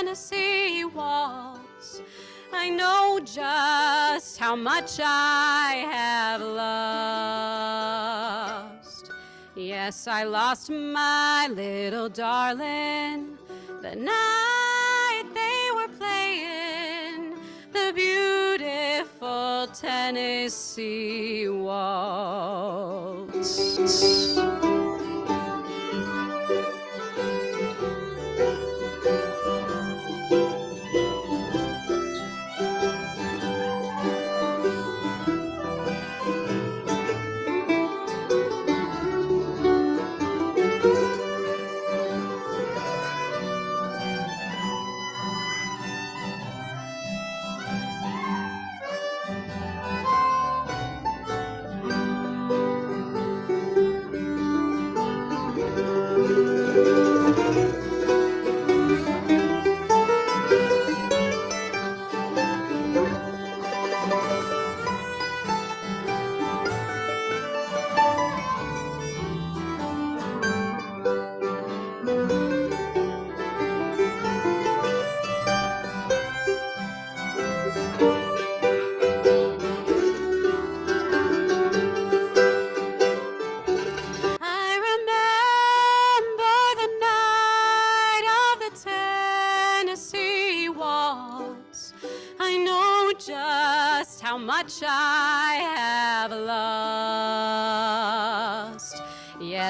Tennessee waltz. I know just how much I have lost. Yes, I lost my little darling the night they were playing the beautiful Tennessee waltz.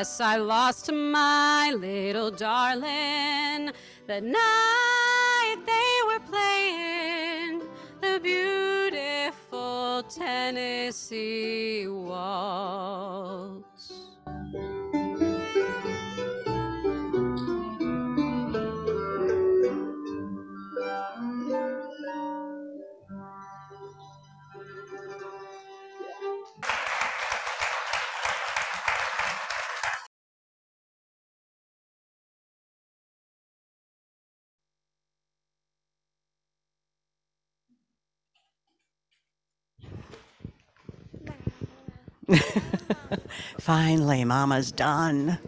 Yes, I lost my little darling the night they were playing the beautiful Tennessee waltz. Finally, Mama's done.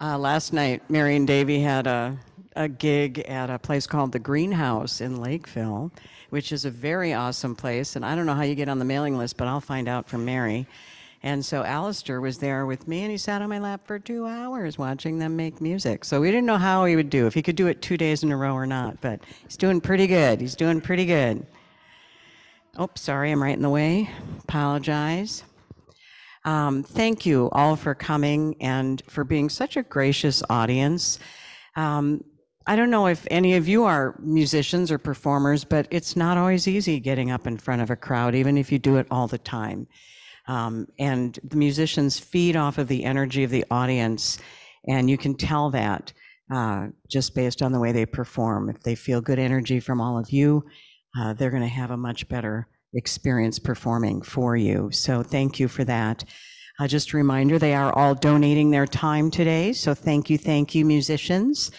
Uh, last night, Mary and Davey had a, a gig at a place called the Greenhouse in Lakeville, which is a very awesome place. And I don't know how you get on the mailing list, but I'll find out from Mary. And so Alistair was there with me, and he sat on my lap for two hours watching them make music. So we didn't know how he would do, if he could do it two days in a row or not, but he's doing pretty good. He's doing pretty good. Oh, sorry, I'm right in the way. Apologize. Um, thank you all for coming and for being such a gracious audience. Um, I don't know if any of you are musicians or performers, but it's not always easy getting up in front of a crowd, even if you do it all the time. Um, and the musicians feed off of the energy of the audience, and you can tell that uh, just based on the way they perform. If they feel good energy from all of you, uh, they're going to have a much better experience performing for you. So thank you for that. Uh, just a reminder, they are all donating their time today. So thank you, thank you, musicians.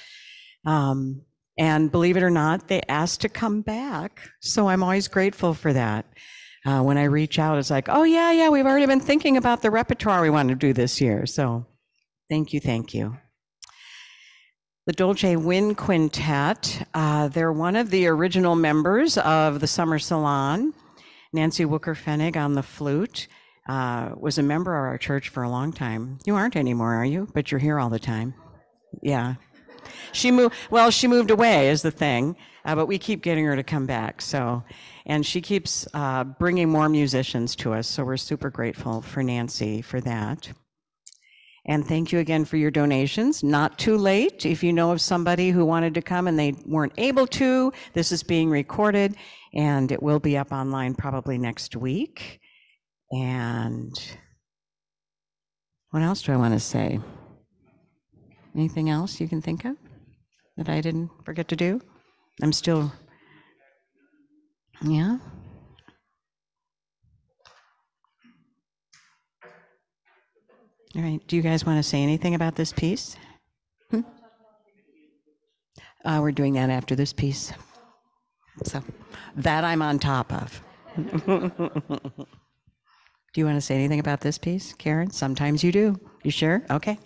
Um, and believe it or not, they asked to come back. So I'm always grateful for that. Uh, when I reach out, it's like, oh, yeah, yeah, we've already been thinking about the repertoire we want to do this year. So thank you, thank you. The Dolce Wind Quintet, uh, they're one of the original members of the Summer Salon. Nancy Wucherpfennig on the flute uh, was a member of our church for a long time. You aren't anymore, are you? But you're here all the time. Yeah. She moved, well, she moved away is the thing, uh, but we keep getting her to come back. So, and she keeps uh, bringing more musicians to us. So we're super grateful for Nancy for that. And thank you again for your donations. Not too late. If you know of somebody who wanted to come and they weren't able to, this is being recorded and it will be up online probably next week. And what else do I want to say? Anything else you can think of that I didn't forget to do? I'm still, yeah? All right, do you guys want to say anything about this piece? Hmm? Uh, we're doing that after this piece. So that I'm on top of. do you want to say anything about this piece, Karen? Sometimes you do. You sure? Okay.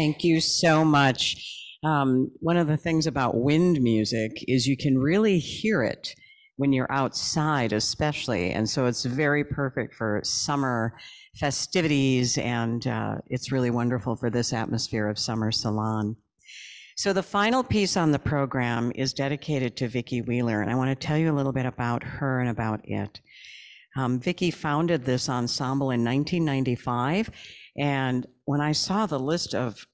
Thank you so much. Um, one of the things about wind music is you can really hear it when you're outside, especially. And so it's very perfect for summer festivities, and uh, it's really wonderful for this atmosphere of Summer Salon. So the final piece on the program is dedicated to Vicki Wheeler, and I want to tell you a little bit about her and about it. Um, Vicki founded this ensemble in 1995, and when I saw the list of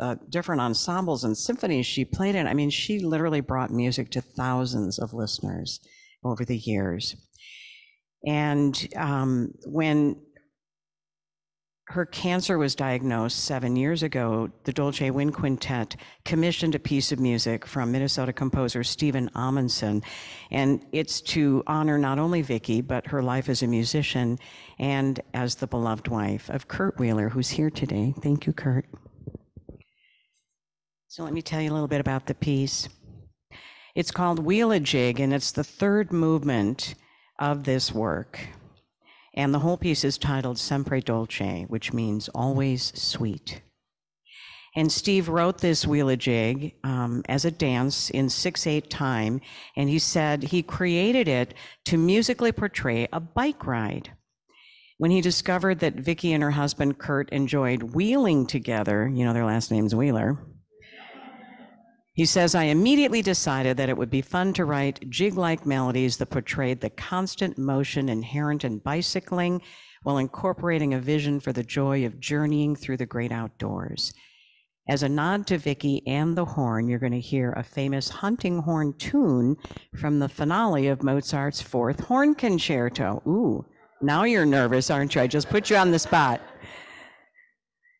uh, different ensembles and symphonies she played in, I mean, she literally brought music to thousands of listeners over the years. And um, when her cancer was diagnosed seven years ago, the Dolce Wind Quintet commissioned a piece of music from Minnesota composer Steven Amundson. And it's to honor not only Vicki, but her life as a musician and as the beloved wife of Kurt Wheeler, who's here today. Thank you, Kurt. So let me tell you a little bit about the piece. It's called Wheel a Jig, and it's the third movement of this work. And the whole piece is titled Sempre Dolce, which means always sweet. And Steve wrote this Wheel a Jig um, as a dance in 6 8 time. And he said he created it to musically portray a bike ride. When he discovered that Vicki and her husband Kurt enjoyed wheeling together, you know, their last name's Wheeler, he says, I immediately decided that it would be fun to write jig like melodies that portrayed the constant motion inherent in bicycling while incorporating a vision for the joy of journeying through the great outdoors. As a nod to Vicki and the horn, you're going to hear a famous hunting horn tune from the finale of Mozart's Fourth Horn Concerto. Ooh, now you're nervous, aren't you? I just put you on the spot.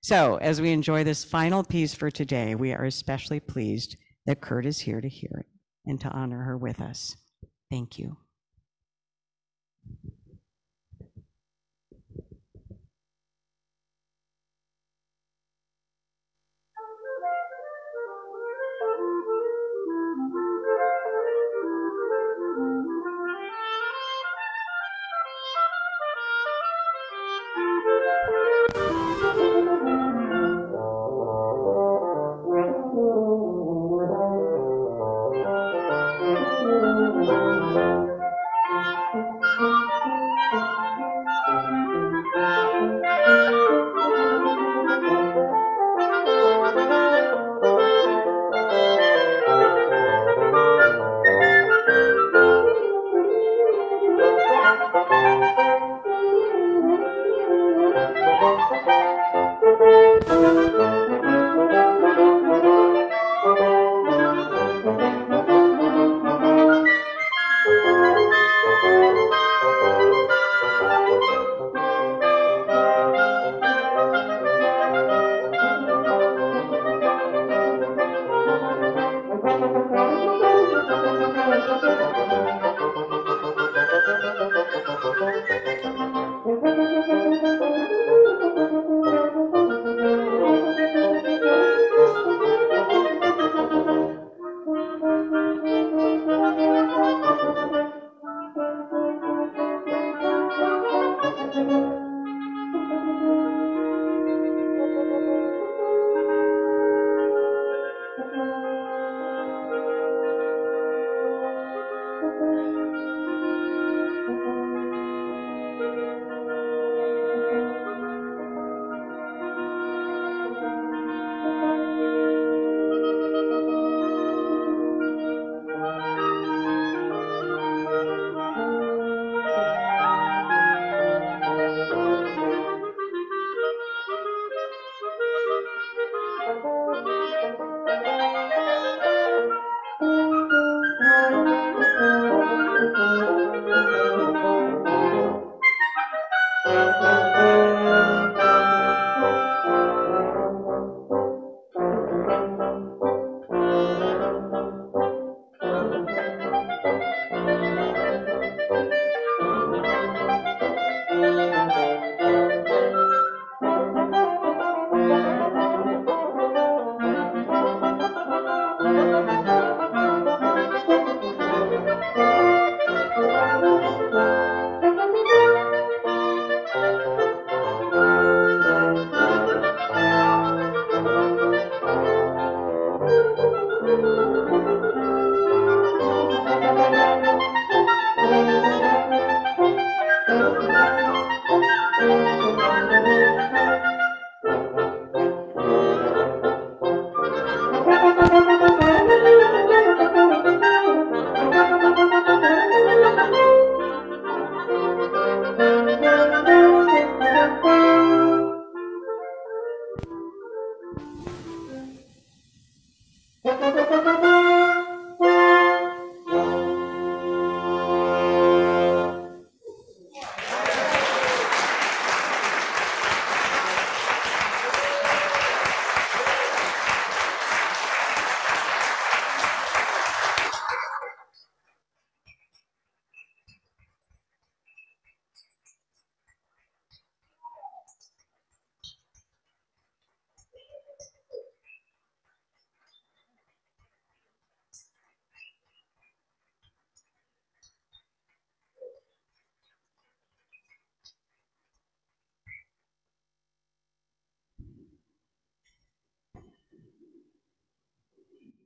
So, as we enjoy this final piece for today, we are especially pleased that Kurt is here to hear it and to honor her with us. Thank you.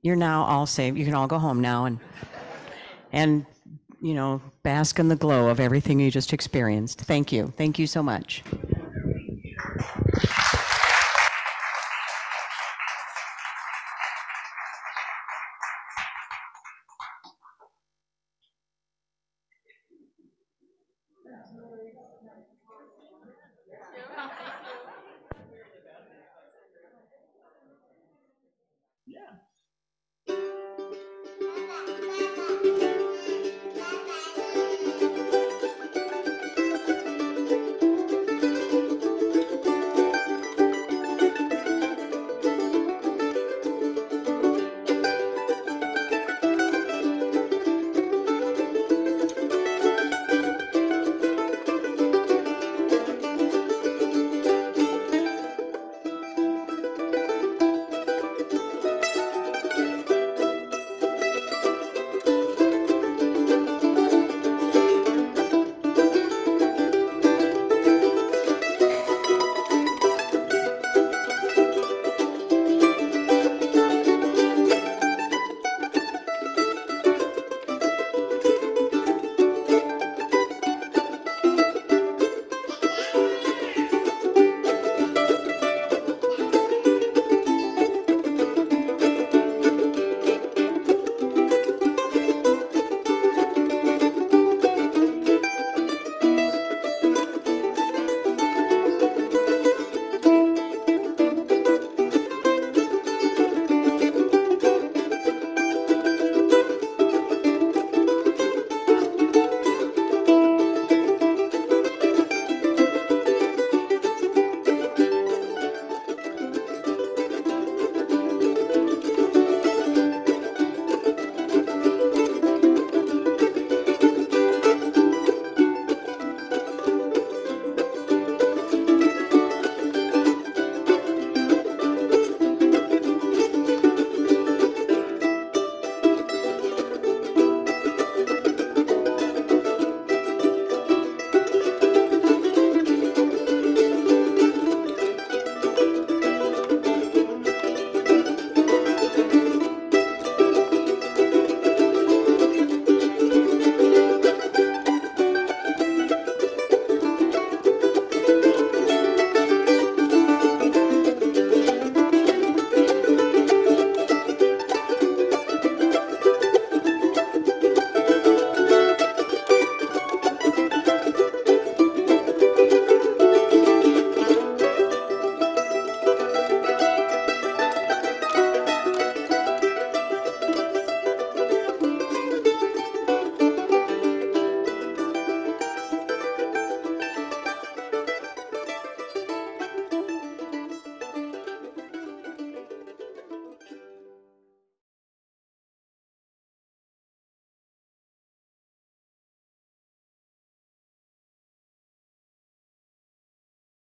You're now all safe. You can all go home now and, and, you know, bask in the glow of everything you just experienced. Thank you. Thank you so much.